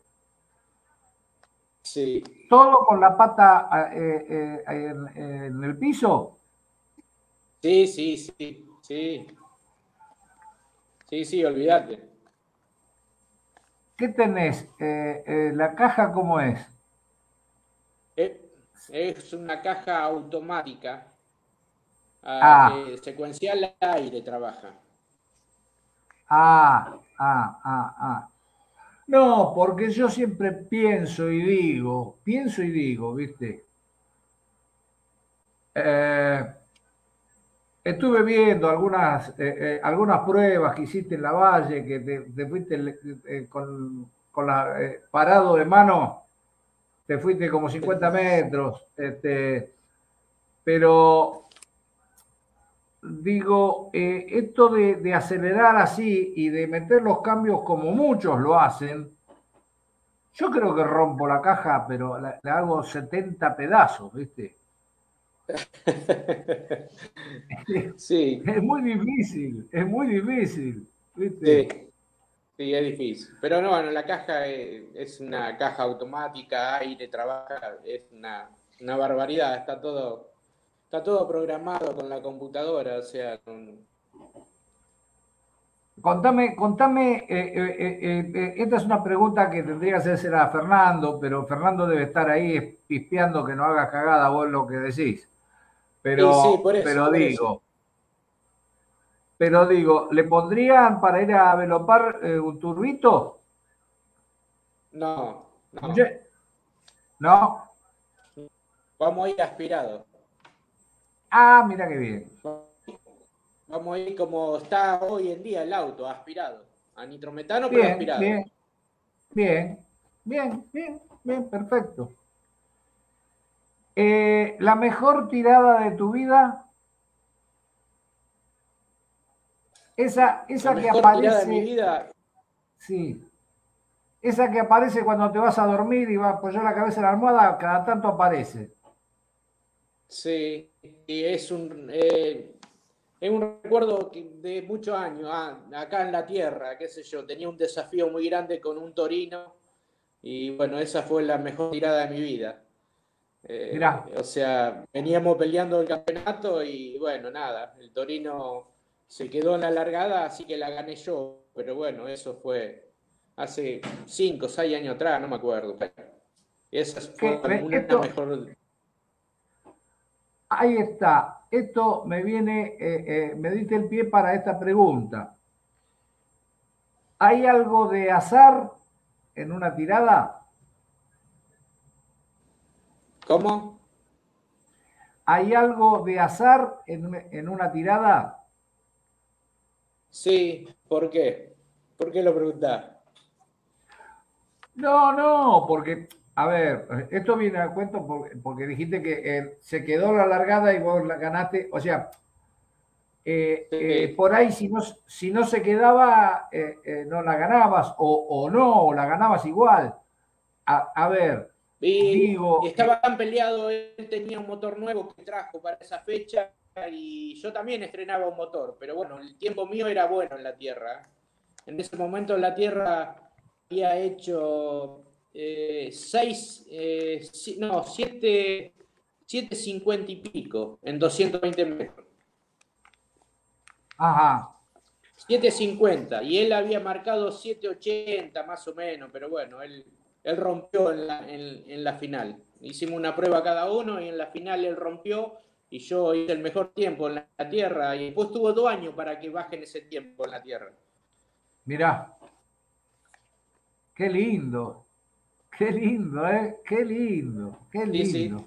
Sí, ¿Todo con la pata eh, eh, en, en el piso? sí, sí, sí, sí. Sí, sí, olvídate. ¿Qué tenés? Eh, ¿La caja cómo es? Es una caja automática. Ah, Ah. secuencial aire trabaja. Ah, ah, ah, ah. No, porque yo siempre pienso y digo, pienso y digo, ¿viste? Eh, estuve viendo algunas, eh, eh, algunas pruebas que hiciste en la valle, que te, te fuiste con, con la, parado de mano, te fuiste como 50 metros, este, pero digo, eh, esto de, de acelerar así y de meter los cambios como muchos lo hacen, yo creo que rompo la caja, pero la, la hago 70 pedazos, ¿viste? Sí, Es muy difícil, es muy difícil, ¿viste? sí, sí, es difícil. Pero no, bueno, la caja es, es una caja automática, aire trabaja, es una, una barbaridad. Está todo, está todo programado con la computadora, o sea, con- Contame, contame, eh, eh, eh, esta es una pregunta que tendría que hacérsela a Fernando, pero Fernando debe estar ahí pispeando que no hagas cagada vos lo que decís. Pero, Sí, por eso, pero por digo, pero digo, ¿le pondrían para ir a Velopar un turbito? No, no. ¿No? Vamos a ir aspirado. Ah, mira qué bien. Vamos a ir como está hoy en día el auto, aspirado. A nitrometano, pero aspirado. bien, bien, bien, bien, bien, perfecto. Eh, ¿La mejor tirada de tu vida? Esa, esa La que mejor aparece. tirada de mi vida, Sí. Esa que aparece cuando te vas a dormir y vas a apoyar la cabeza en la almohada, cada tanto aparece. sí, y es un, eh, es un recuerdo de muchos años, ah, acá en la tierra, qué sé yo, tenía un desafío muy grande con un torino y bueno, esa fue la mejor tirada de mi vida. Eh, o sea, veníamos peleando el campeonato y bueno, nada, el torino se quedó en la largada, así que la gané yo, pero bueno, eso fue hace cinco o seis años atrás, no me acuerdo. Esa fue una Esto- mejor... Ahí está. Esto me viene, eh, eh, me diste el pie para esta pregunta. ¿Hay algo de azar en una tirada? ¿Cómo? ¿Hay algo de azar en, en una tirada? Sí, ¿por qué? ¿Por qué lo preguntás? No, no, porque, a ver, esto viene a cuento porque, dijiste que eh, se quedó la largada y vos la ganaste. O sea, eh, Sí. eh, por ahí si no, si no se quedaba, no la ganabas o, o no, o la ganabas igual. A, a ver, Y Digo- y estaba tan peleado, él tenía un motor nuevo que trajo para esa fecha y yo también estrenaba un motor, pero bueno, el tiempo mío era bueno en la Tierra. En ese momento la Tierra había hecho eh, seis, eh, si- no, siete, 750 y pico en 220 metros. ajá, 750 y él había marcado 780 más o menos, pero bueno, él, él rompió en la, en- en la final. Hicimos una prueba cada uno y en la final él rompió y yo hice el mejor tiempo en la Tierra y después tuvo dos años para que bajen ese tiempo en la Tierra. mirá. Qué lindo, qué lindo, ¿eh? Qué lindo, qué Sí, sí. lindo.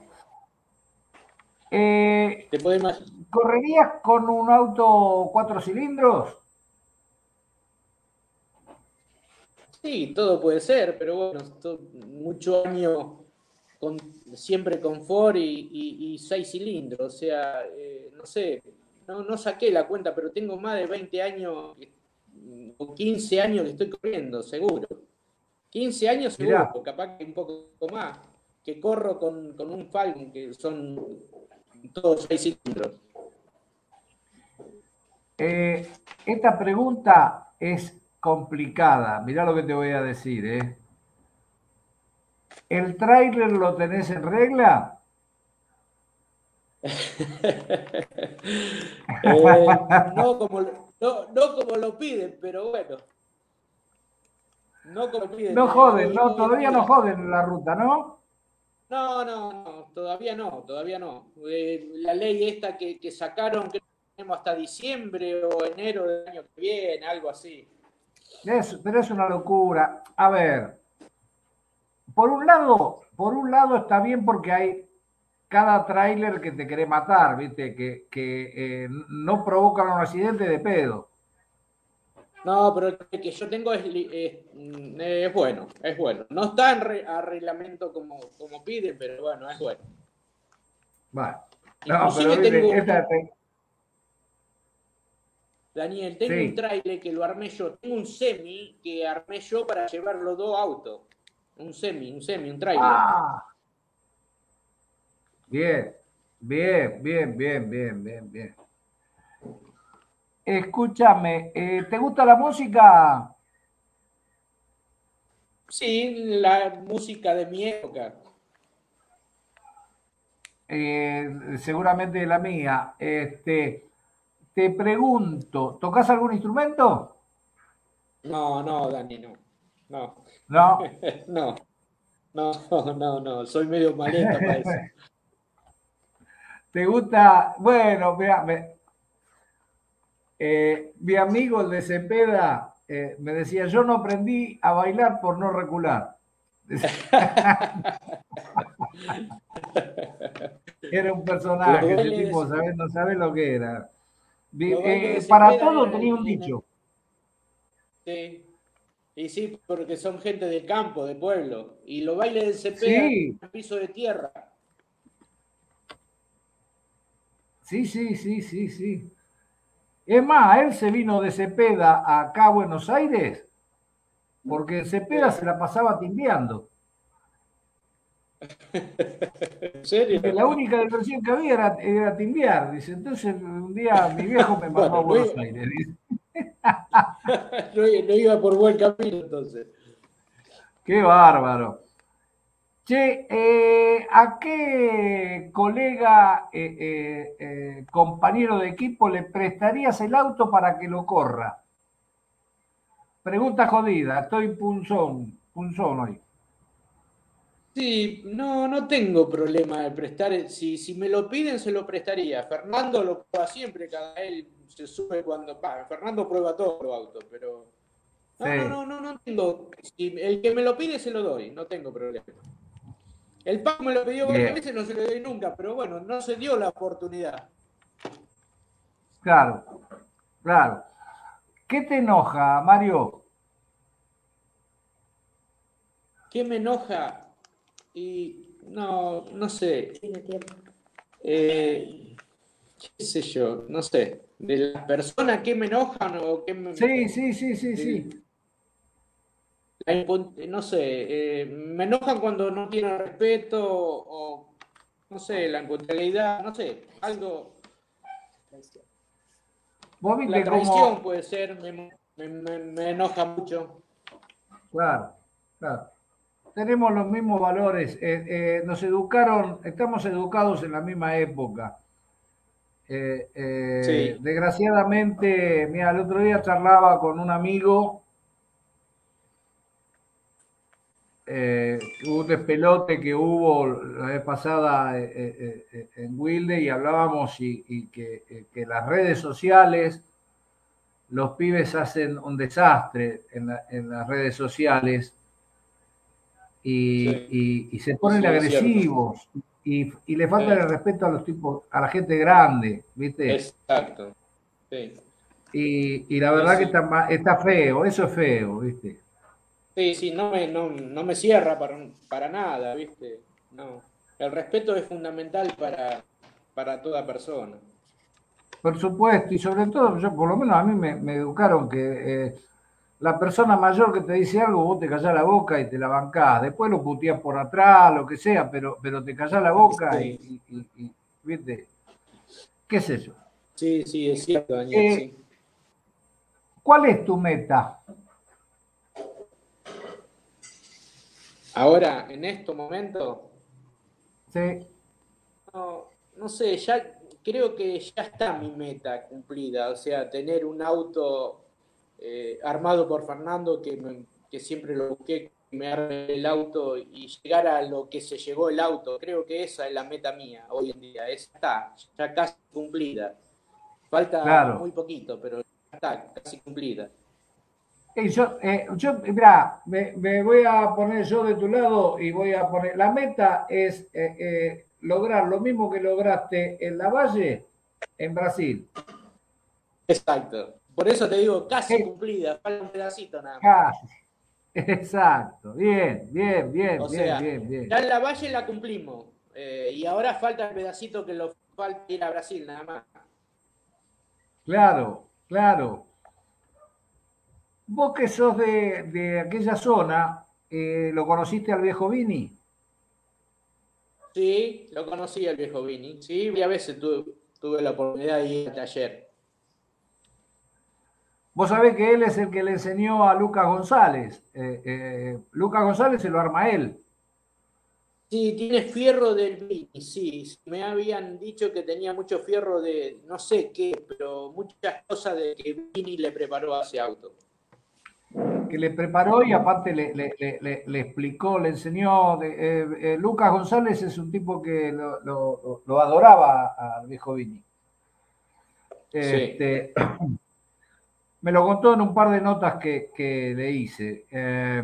Eh, ¿Te imaginar? ¿Correrías con un auto cuatro cilindros? Sí, todo puede ser, pero bueno, muchos años con, siempre con Ford y, y- y seis cilindros, o sea, eh, no sé, no, no saqué la cuenta, pero tengo más de 20 años o 15 años que estoy corriendo, seguro. 15 años seguro, Mirá. capaz que un poco más, que corro con, con un Falcon, que son todos seis cilindros. Eh, esta pregunta es complicada. Mirá lo que te voy a decir, ¿eh? ¿El tráiler lo tenés en regla? Eh, no, como, no como lo piden, pero bueno. No. No joden, no, todavía no joden en la ruta, ¿no? No, no, no, todavía no, todavía no. Eh, la ley esta que, que sacaron, que tenemos hasta diciembre o enero del año que viene, algo así. Es- pero es una locura. A ver, por un lado, por un lado está bien porque hay cada tráiler que te quiere matar, ¿viste? Que, que eh, no provocan un accidente de pedo. No, pero el que yo tengo es, li- es, mm, es bueno, es bueno. No está en re- a reglamento como, como piden, pero bueno, es bueno. Bueno, no, pero tengo- esta te- Daniel, tengo Sí. un trailer que lo armé yo. Tengo un semi que armé yo para llevar los dos autos. Un semi, un semi, un trailer. Ah. Bien, bien, bien, bien, bien, bien, bien. Escúchame, eh, ¿te gusta la música? Sí, la música de mi época. Eh, seguramente la mía. Este, te pregunto, ¿tocas algún instrumento? No, no, Dani, no. No, No. no. No, no, no. Soy medio maleta para eso. ¿Te gusta? Bueno, mira, me- Eh, mi amigo el de Cepeda eh, me decía, yo no aprendí a bailar por no recular. era un personaje, ese tipo, no sabes lo que era. Eh, para todo tenía un dicho. Sí. Y sí, porque son gente del campo, de pueblo. Y los bailes de Cepeda sí. piso de tierra. Sí, sí, sí, sí, sí. Es más, él se vino de Cepeda acá a Buenos Aires porque Cepeda se la pasaba timbiando. ¿En serio? la única diversión que había era, era, timbiar. Dice, entonces un día mi viejo me mandó a Buenos Aires. no, iba por buen camino entonces. Qué bárbaro. Che, eh, ¿a qué colega, eh, eh, compañero de equipo le prestarías el auto para que lo corra? Pregunta jodida, estoy punzón, punzón hoy. Sí, no, no tengo problema de prestar. Si, si me lo piden, se lo prestaría. Fernando lo prueba siempre, cada él se sube cuando. Fernando prueba todo el auto, pero. No, no, no, no, tengo. Si el que me lo pide, se lo doy, no tengo problema. El Paco me lo pidió varias veces, no se lo doy nunca, pero bueno, no se dio la oportunidad. Claro, claro. ¿Qué te enoja, Mario? ¿Qué me enoja? Y no, no sé. Eh, ¿Qué sé yo? No sé. ¿De la persona que me enojan o qué me... Sí, sí, sí, sí, sí no sé, eh, me enojan cuando no tienen respeto o, no sé, la impuntualidad, no sé, algo. la traición puede ser, me, enoja mucho. Claro, claro. Tenemos los mismos valores, eh, eh, nos educaron, estamos educados en la misma época. Desgraciadamente, mira, el otro día charlaba con un amigo eh, un despelote que hubo la vez pasada eh, eh, en Wilde y hablábamos y, que, las redes sociales, los pibes hacen un desastre en, las redes sociales y, se ponen agresivos y, le falta el respeto a los tipos, a la gente grande, ¿viste? Exacto. Y, la verdad que está, está feo, eso es feo, ¿viste? Sí, sí, no me, no, me cierra para, para nada, ¿viste? No. El respeto es fundamental para, para toda persona. Por supuesto, y sobre todo, yo por lo menos a mí me, educaron que eh, la persona mayor que te dice algo, vos te callás la boca y te la bancás. Después lo puteás por atrás, lo que sea, pero, pero te callás la boca y, ¿viste? ¿Qué es eso? Sí, sí, es cierto, Daniel, eh, sí. ¿Cuál es tu meta? Ahora, en este momento. Sí. No, sé, ya creo que ya está mi meta cumplida. O sea, tener un auto eh, armado por Fernando, que, que siempre lo busqué, me arme el auto y llegar a lo que se llegó el auto. Creo que esa es la meta mía hoy en día. está, ya casi cumplida. Falta muy poquito, pero ya está casi cumplida yo, eh, yo mira, me, voy a poner yo de tu lado y voy a poner, la meta es eh, eh, lograr lo mismo que lograste en la Valle, en Brasil. Exacto. Por eso te digo, casi cumplida, falta un pedacito nada más. Casi. Exacto, bien, bien, bien, bien, bien, bien. Ya en la Valle la cumplimos. y ahora falta el pedacito que lo falta ir a Brasil, nada más. Claro, claro. Vos que sos de, aquella zona, eh, ¿lo conociste al viejo Vini? Sí, lo conocí al viejo Vini. Sí, varias veces tuve, la oportunidad de ir al taller. Vos sabés que él es el que le enseñó a Lucas González. Eh, eh, Lucas González se lo arma él. Sí, tiene fierro del Vini, sí. Me habían dicho que tenía mucho fierro de no sé qué, pero muchas cosas de que Vini le preparó a ese auto que le preparó y aparte le, explicó, le enseñó. Eh, eh, Lucas González es un tipo que lo, adoraba al viejo Vini. Este, me lo contó en un par de notas que, que le hice. Eh,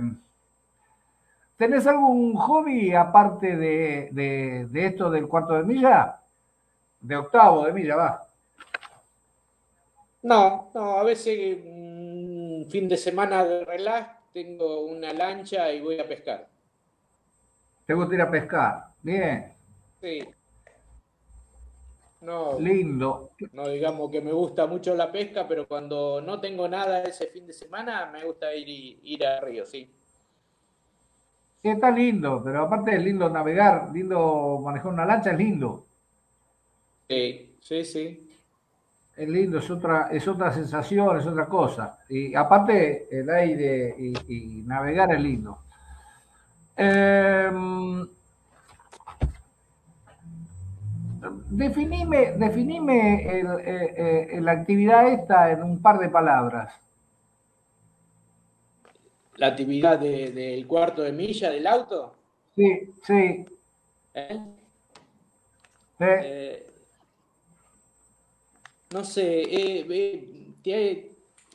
¿Tenés algún hobby aparte de, de, de, esto del cuarto de milla? De octavo de milla, va. No, no, a veces un fin de semana de relax tengo una lancha y voy a pescar. ¿Te gusta ir a pescar? Bien. Sí. No, Lindo. No digamos que me gusta mucho la pesca, pero cuando no tengo nada ese fin de semana, me gusta ir, ir a río, sí. Sí, está lindo, pero aparte es lindo navegar, lindo manejar una lancha, es lindo. Sí, sí, sí. Es lindo, es otra, es otra sensación, es otra cosa. Y aparte el aire y, y navegar es lindo. Eh, definime, definime el, eh, eh, la actividad esta en un par de palabras. ¿La actividad del de, cuarto de milla del auto? Sí, sí. ¿Eh? ¿Eh? No sé,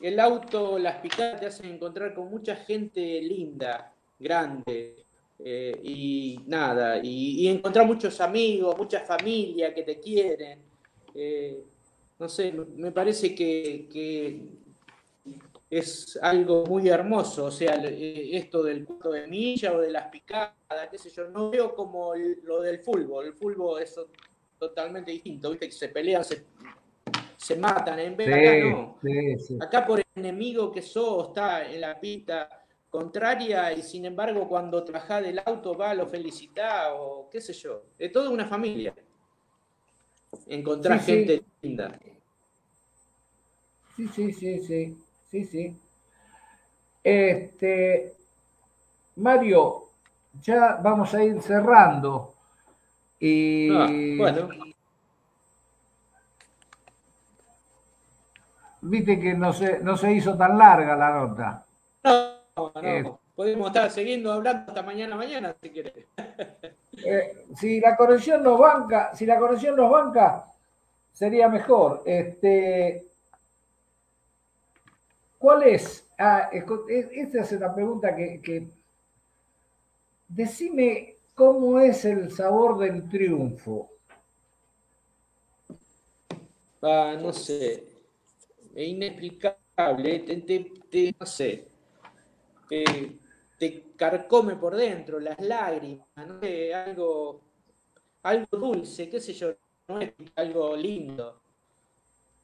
el auto, las picadas te hacen encontrar con mucha gente linda, grande, eh, y nada, y, encontrar muchos amigos, mucha familia que te quieren. Eh, no sé, me parece que, es algo muy hermoso, o sea, eh, esto del cuarto de milla o de las picadas, qué sé yo, no veo como lo del fútbol, el fútbol es totalmente distinto, viste que se pelean, se, se matan, en vez de acá no. Sí, sí. Acá por el enemigo que sos, está en la pista contraria y sin embargo cuando te bajás del auto va, lo felicita o qué sé yo. Es toda una familia. Encontrar Sí, sí. gente linda. Sí, sí, sí, sí, sí, sí. Este, Mario, ya vamos a ir cerrando. Y Ah, bueno, viste que no se, no se hizo tan larga la nota. no, no, Eh. podemos estar siguiendo hablando hasta mañana mañana si querés. Eh, si la conexión nos banca, si la conexión nos banca, sería mejor. Este, ¿Cuál es? Ah, esta es una pregunta que, que- Decime cómo es el sabor del triunfo. Ah, no sé, es inexplicable, te, te- te- no sé, te, te carcome por dentro, las lágrimas, no sé, algo, algo dulce, qué sé yo, no es algo lindo.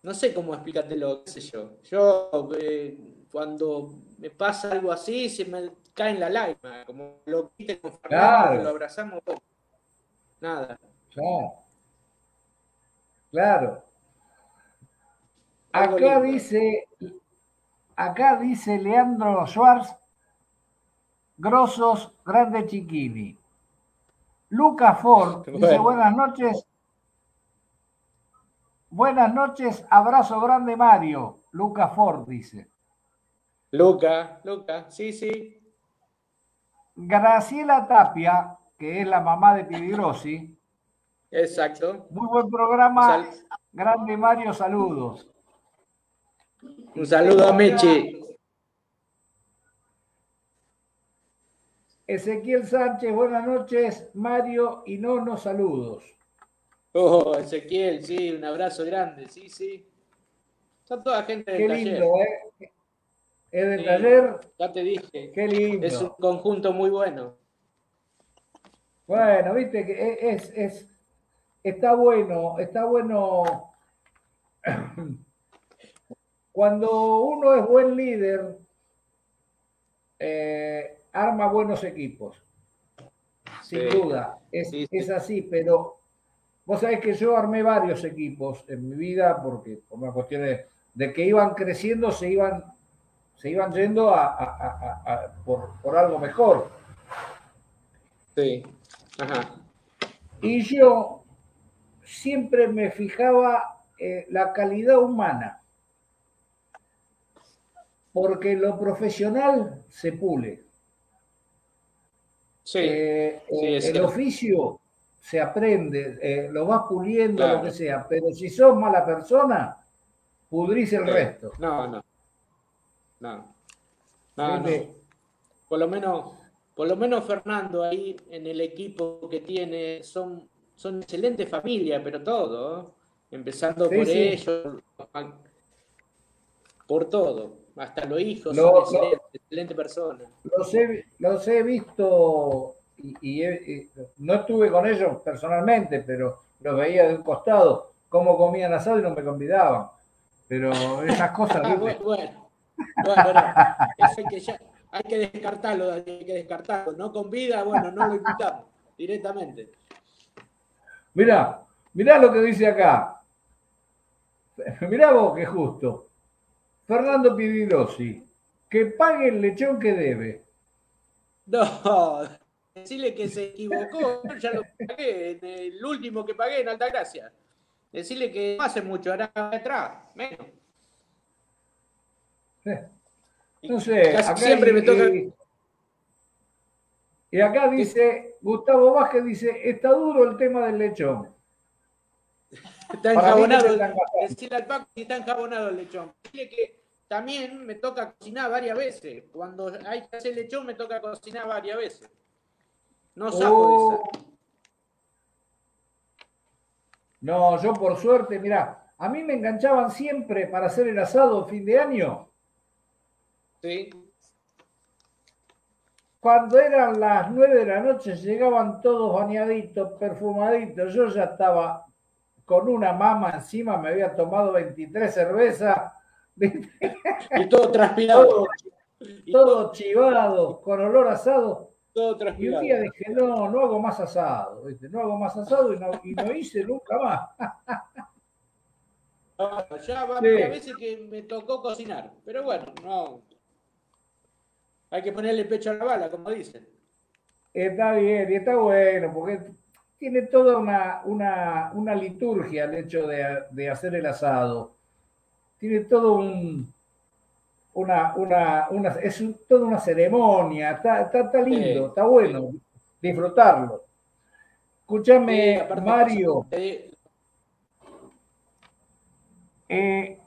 No sé cómo explicártelo, qué sé yo. Yo, eh, cuando me pasa algo así, se me caen las lágrimas, como lo viste con Fernando, Claro. lo abrazamos, nada. Claro. Claro. Acá dice, acá dice Leandro Schwartz, grosos, grande chiquini. Lucas Ford dice buenas noches. Buenas noches, abrazo grande Mario. Lucas Ford dice. Luca, Luca, sí, sí. Graciela Tapia, que es la mamá de Pidigrossi. Exacto. Muy buen programa. Sal- Grande Mario, saludos. Un saludo a Mechi. Ezequiel Sánchez, buenas noches. Mario y Nono, saludos. Oh, Ezequiel, sí, un abrazo grande, sí, sí. Son toda gente del Qué taller. lindo, ¿eh? Es del Sí. taller, Ya te dije. qué lindo. Es un conjunto muy bueno. Bueno, viste que es, es, está bueno, está bueno. Cuando uno es buen líder, eh, arma buenos equipos. Sin Sí. duda, es, Sí, sí. es así, pero vos sabés que yo armé varios equipos en mi vida porque por una cuestión de, de que iban creciendo, se iban, se iban yendo a, a- a- a- a- por, por algo mejor. Sí. Ajá. Y yo siempre me fijaba eh, la calidad humana, porque lo profesional se pule, Sí. Eh, sí, eh, es el oficio se aprende, eh, lo vas puliendo, Claro. lo que sea, pero si sos mala persona, pudrís el Sí. resto. No, no. No. No, no. Por lo menos, por lo menos Fernando ahí en el equipo que tiene son, son excelentes familias, pero todo, ¿eh? empezando por ellos, por todo, hasta los hijos son excelentes, personas. Los he, los he visto y, no estuve con ellos personalmente, pero los veía de un costado, cómo comían asado y no me convidaban. Pero esas cosas. Ah, bueno, bueno, bueno, eso hay que, ya, hay que descartarlo, hay que descartarlo. No con vida, bueno, no lo invitamos directamente. Mirá, mirá lo que dice acá. Mirá vos que justo. Fernando Pidirosi, que pague el lechón que debe. No, decirle que se equivocó, ya lo pagué, el último que pagué en Altagracia. Decirle que no hace mucho, ahora atrás, menos. No sé, acá siempre me toca. Y acá dice, Gustavo Vázquez dice, está duro el tema del lechón. Está enjabonado. Decirle al Paco que está enjabonado el lechón. Dile que también me toca cocinar varias veces. Cuando hay que hacer lechón, me toca cocinar varias veces. No saco de esa. Oh. No, yo por suerte, mira, a mí me enganchaban siempre para hacer el asado fin de año. Sí. Cuando eran las nueve de la noche llegaban todos bañaditos, perfumaditos. Yo ya estaba con una mama encima, me había tomado 23 cervezas. Y todo transpirado. todo chivado, con olor asado. Todo y un día dije, no, no hago más asado, no hago más asado y no, hice nunca más. ya va a veces que me tocó cocinar, pero bueno, no. Hay que ponerle pecho a la bala, como dicen. Está bien, y está bueno, porque tiene toda una, una, liturgia el hecho de, de hacer el asado. Tiene todo un, una, una, una es toda una ceremonia, está, está, lindo, está bueno disfrutarlo. Escúchame, Mario. Eh,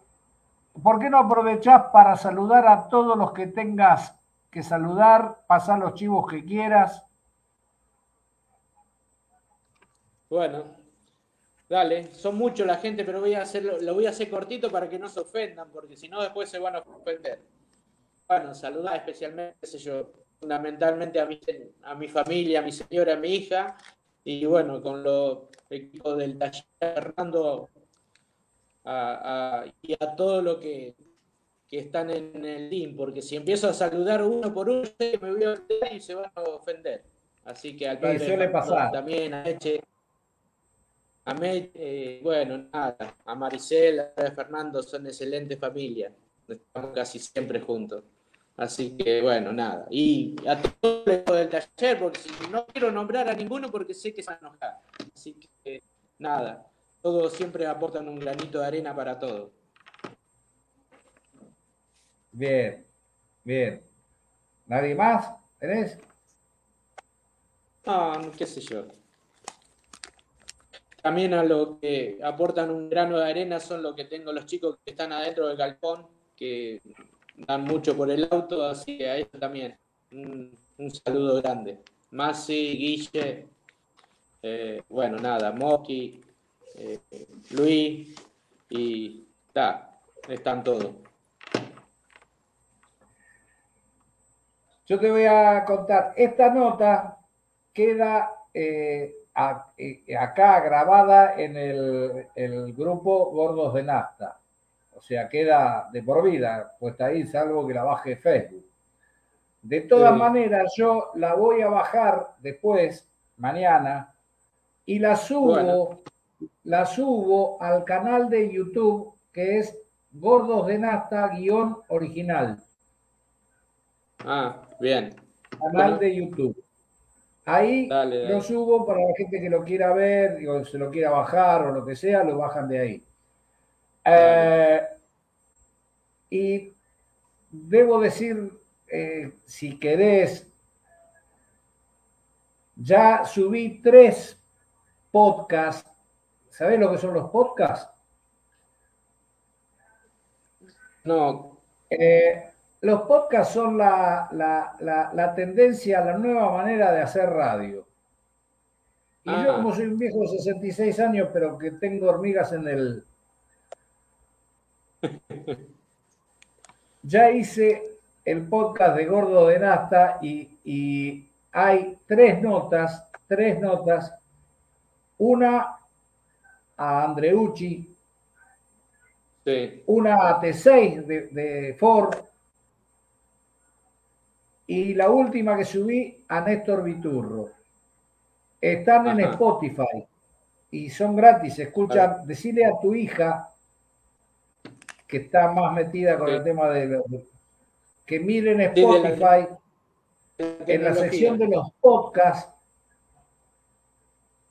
¿Por qué no aprovechás para saludar a todos los que tengas que saludar, pasar los chivos que quieras? Bueno, dale, son muchos la gente, pero voy a hacerlo, lo voy a hacer cortito para que no se ofendan, porque si no después se van a ofender. Bueno, saludar especialmente, sé yo, fundamentalmente a mi, a mi familia, a mi señora, a mi hija, y bueno, con los equipos del taller Hernando y a todo lo que, que, están en el team, porque si empiezo a saludar uno por uno, me voy a ofender y se van a ofender. Así que al padre también a Eche, a eh, bueno, nada, a Maricel, a Fernando son excelentes familias. Estamos casi siempre juntos. Así que bueno, nada. Y a todos los del taller, porque no quiero nombrar a ninguno porque sé que se van a enojar. Así que nada, todos siempre aportan un granito de arena para todo. Bien, bien. ¿Nadie más? ¿Tenés? No, qué sé yo. También a lo que aportan un grano de arena son los que tengo los chicos que están adentro del galpón, que dan mucho por el auto, así que a ellos también un, saludo grande. Masi, Guille, eh, bueno, nada, Moki, eh, Luis y está, están todos. Yo te voy a contar, esta nota queda eh, acá grabada en el, el, grupo Gordos de Nafta. O sea, queda de por vida puesta ahí, salvo que la baje Facebook. De todas maneras, yo la voy a bajar después, mañana, y la subo, la subo al canal de YouTube que es Gordos de Nasta guion original. Ah, bien. Canal de YouTube. Ahí lo subo para la gente que lo quiera ver, o se lo quiera bajar o lo que sea, lo bajan de ahí. Eh, y debo decir, eh, si querés, ya subí tres podcasts. ¿Sabés lo que son los podcasts? No. Eh, los podcasts son la, la, la, la tendencia, la nueva manera de hacer radio. Y yo Ah. como soy un viejo de 66 años, pero que tengo hormigas en el... Ya hice el podcast de Gordo de Nasta y, y hay tres notas, tres notas. Una a Andreucci, Sí. una T6 de, de Ford y la última que subí a Néstor Viturro. Están en. Spotify y son gratis. Escucha, decirle a tu hija que está más metida con Sí. el tema de, de- que miren Sí, de la- Spotify en la sección de los podcasts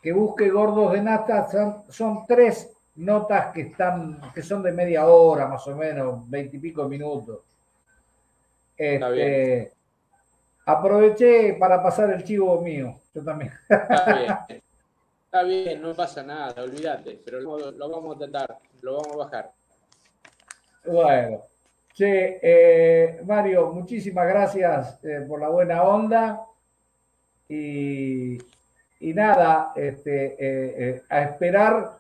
que busque gordos de nata son, son tres notas que están que son de media hora más o menos veintipico minutos Este, aproveché para pasar el chivo mío yo también Está bien. Está bien, no pasa nada, olvídate, pero lo, lo vamos a tratar, lo vamos a bajar. bueno che, eh, Mario muchísimas gracias eh, por la buena onda y, y nada este, eh, a esperar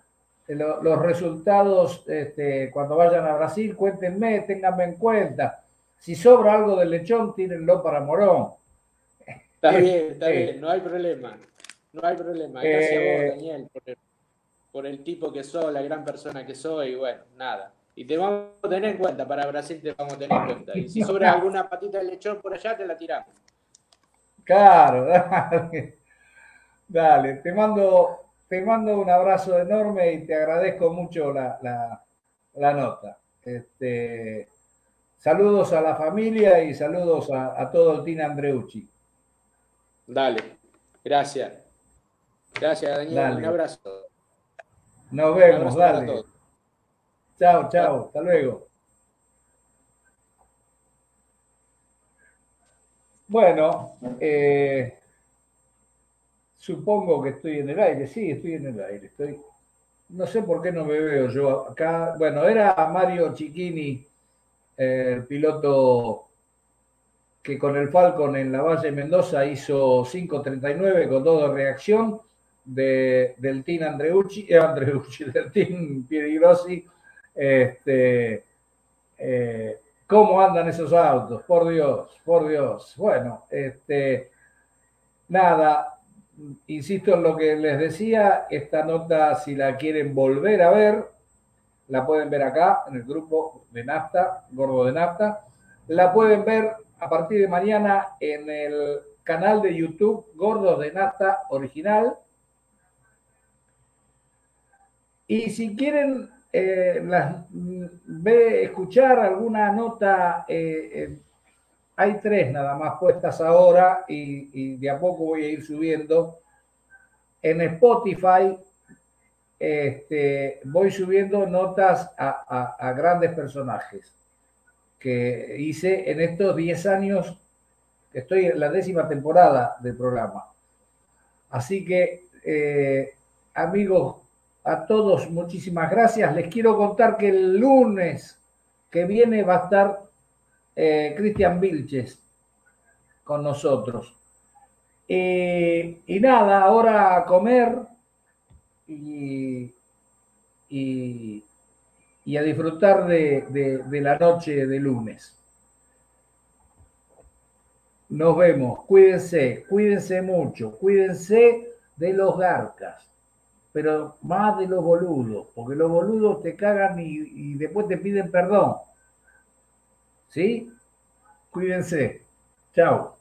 lo- los resultados este, cuando vayan a Brasil, cuéntenme, ténganme en cuenta. Si sobra algo de lechón, tírenlo para Morón. Está Eh, bien, está eh. bien, no hay problema. No hay problema. Gracias a Eh, vos, Daniel, por el, por el tipo que sos, la gran persona que soy, y bueno, nada. Y te vamos a tener en cuenta, para Brasil te vamos a tener en cuenta. Y si sobra alguna patita de lechón por allá, te la tiramos. Claro, dale. Dale, te mando, te mando un abrazo enorme y te agradezco mucho la, la- la nota. Este, saludos a la familia y saludos a, a todo el Team Andreucci. Dale, gracias. Gracias, Daniel. Dale. Un abrazo. Nos vemos, abrazo dale. Chao, chao, hasta luego. Bueno, eh, supongo que estoy en el aire, sí, estoy en el aire. Estoy, no sé por qué no me veo yo acá. Bueno, era Mario Chiquini, el piloto que con el Falcon en la Valle Mendoza hizo 5.39 con todo de reacción de, del Team Andreucci, eh, Andreucci, del Team Pierigrossi. Este, eh, ¿Cómo andan esos autos? Por Dios, por Dios. Bueno, este, nada, insisto en lo que les decía, esta nota, si la quieren volver a ver, la pueden ver acá en el grupo de Nafta, Gordo de Nafta. La pueden ver a partir de mañana en el canal de YouTube Gordos de Nafta Original. Y si quieren eh, escuchar alguna nota, eh, eh, hay tres nada más puestas ahora y de a poco voy a ir subiendo. En Spotify este, voy subiendo notas a, grandes personajes que hice en estos 10 años, que estoy en la décima temporada del programa. Así que, eh, amigos, a todos muchísimas gracias. Les quiero contar que el lunes que viene va a estar eh, Cristian Vilches con nosotros. Eh, y nada, ahora a comer y, y- y a disfrutar de, de- la noche de lunes. Nos vemos, cuídense, cuídense mucho, cuídense de los garcas, pero más de los boludos, porque los boludos te cagan y, y después te piden perdón. ¿Sí? Cuídense. Chao.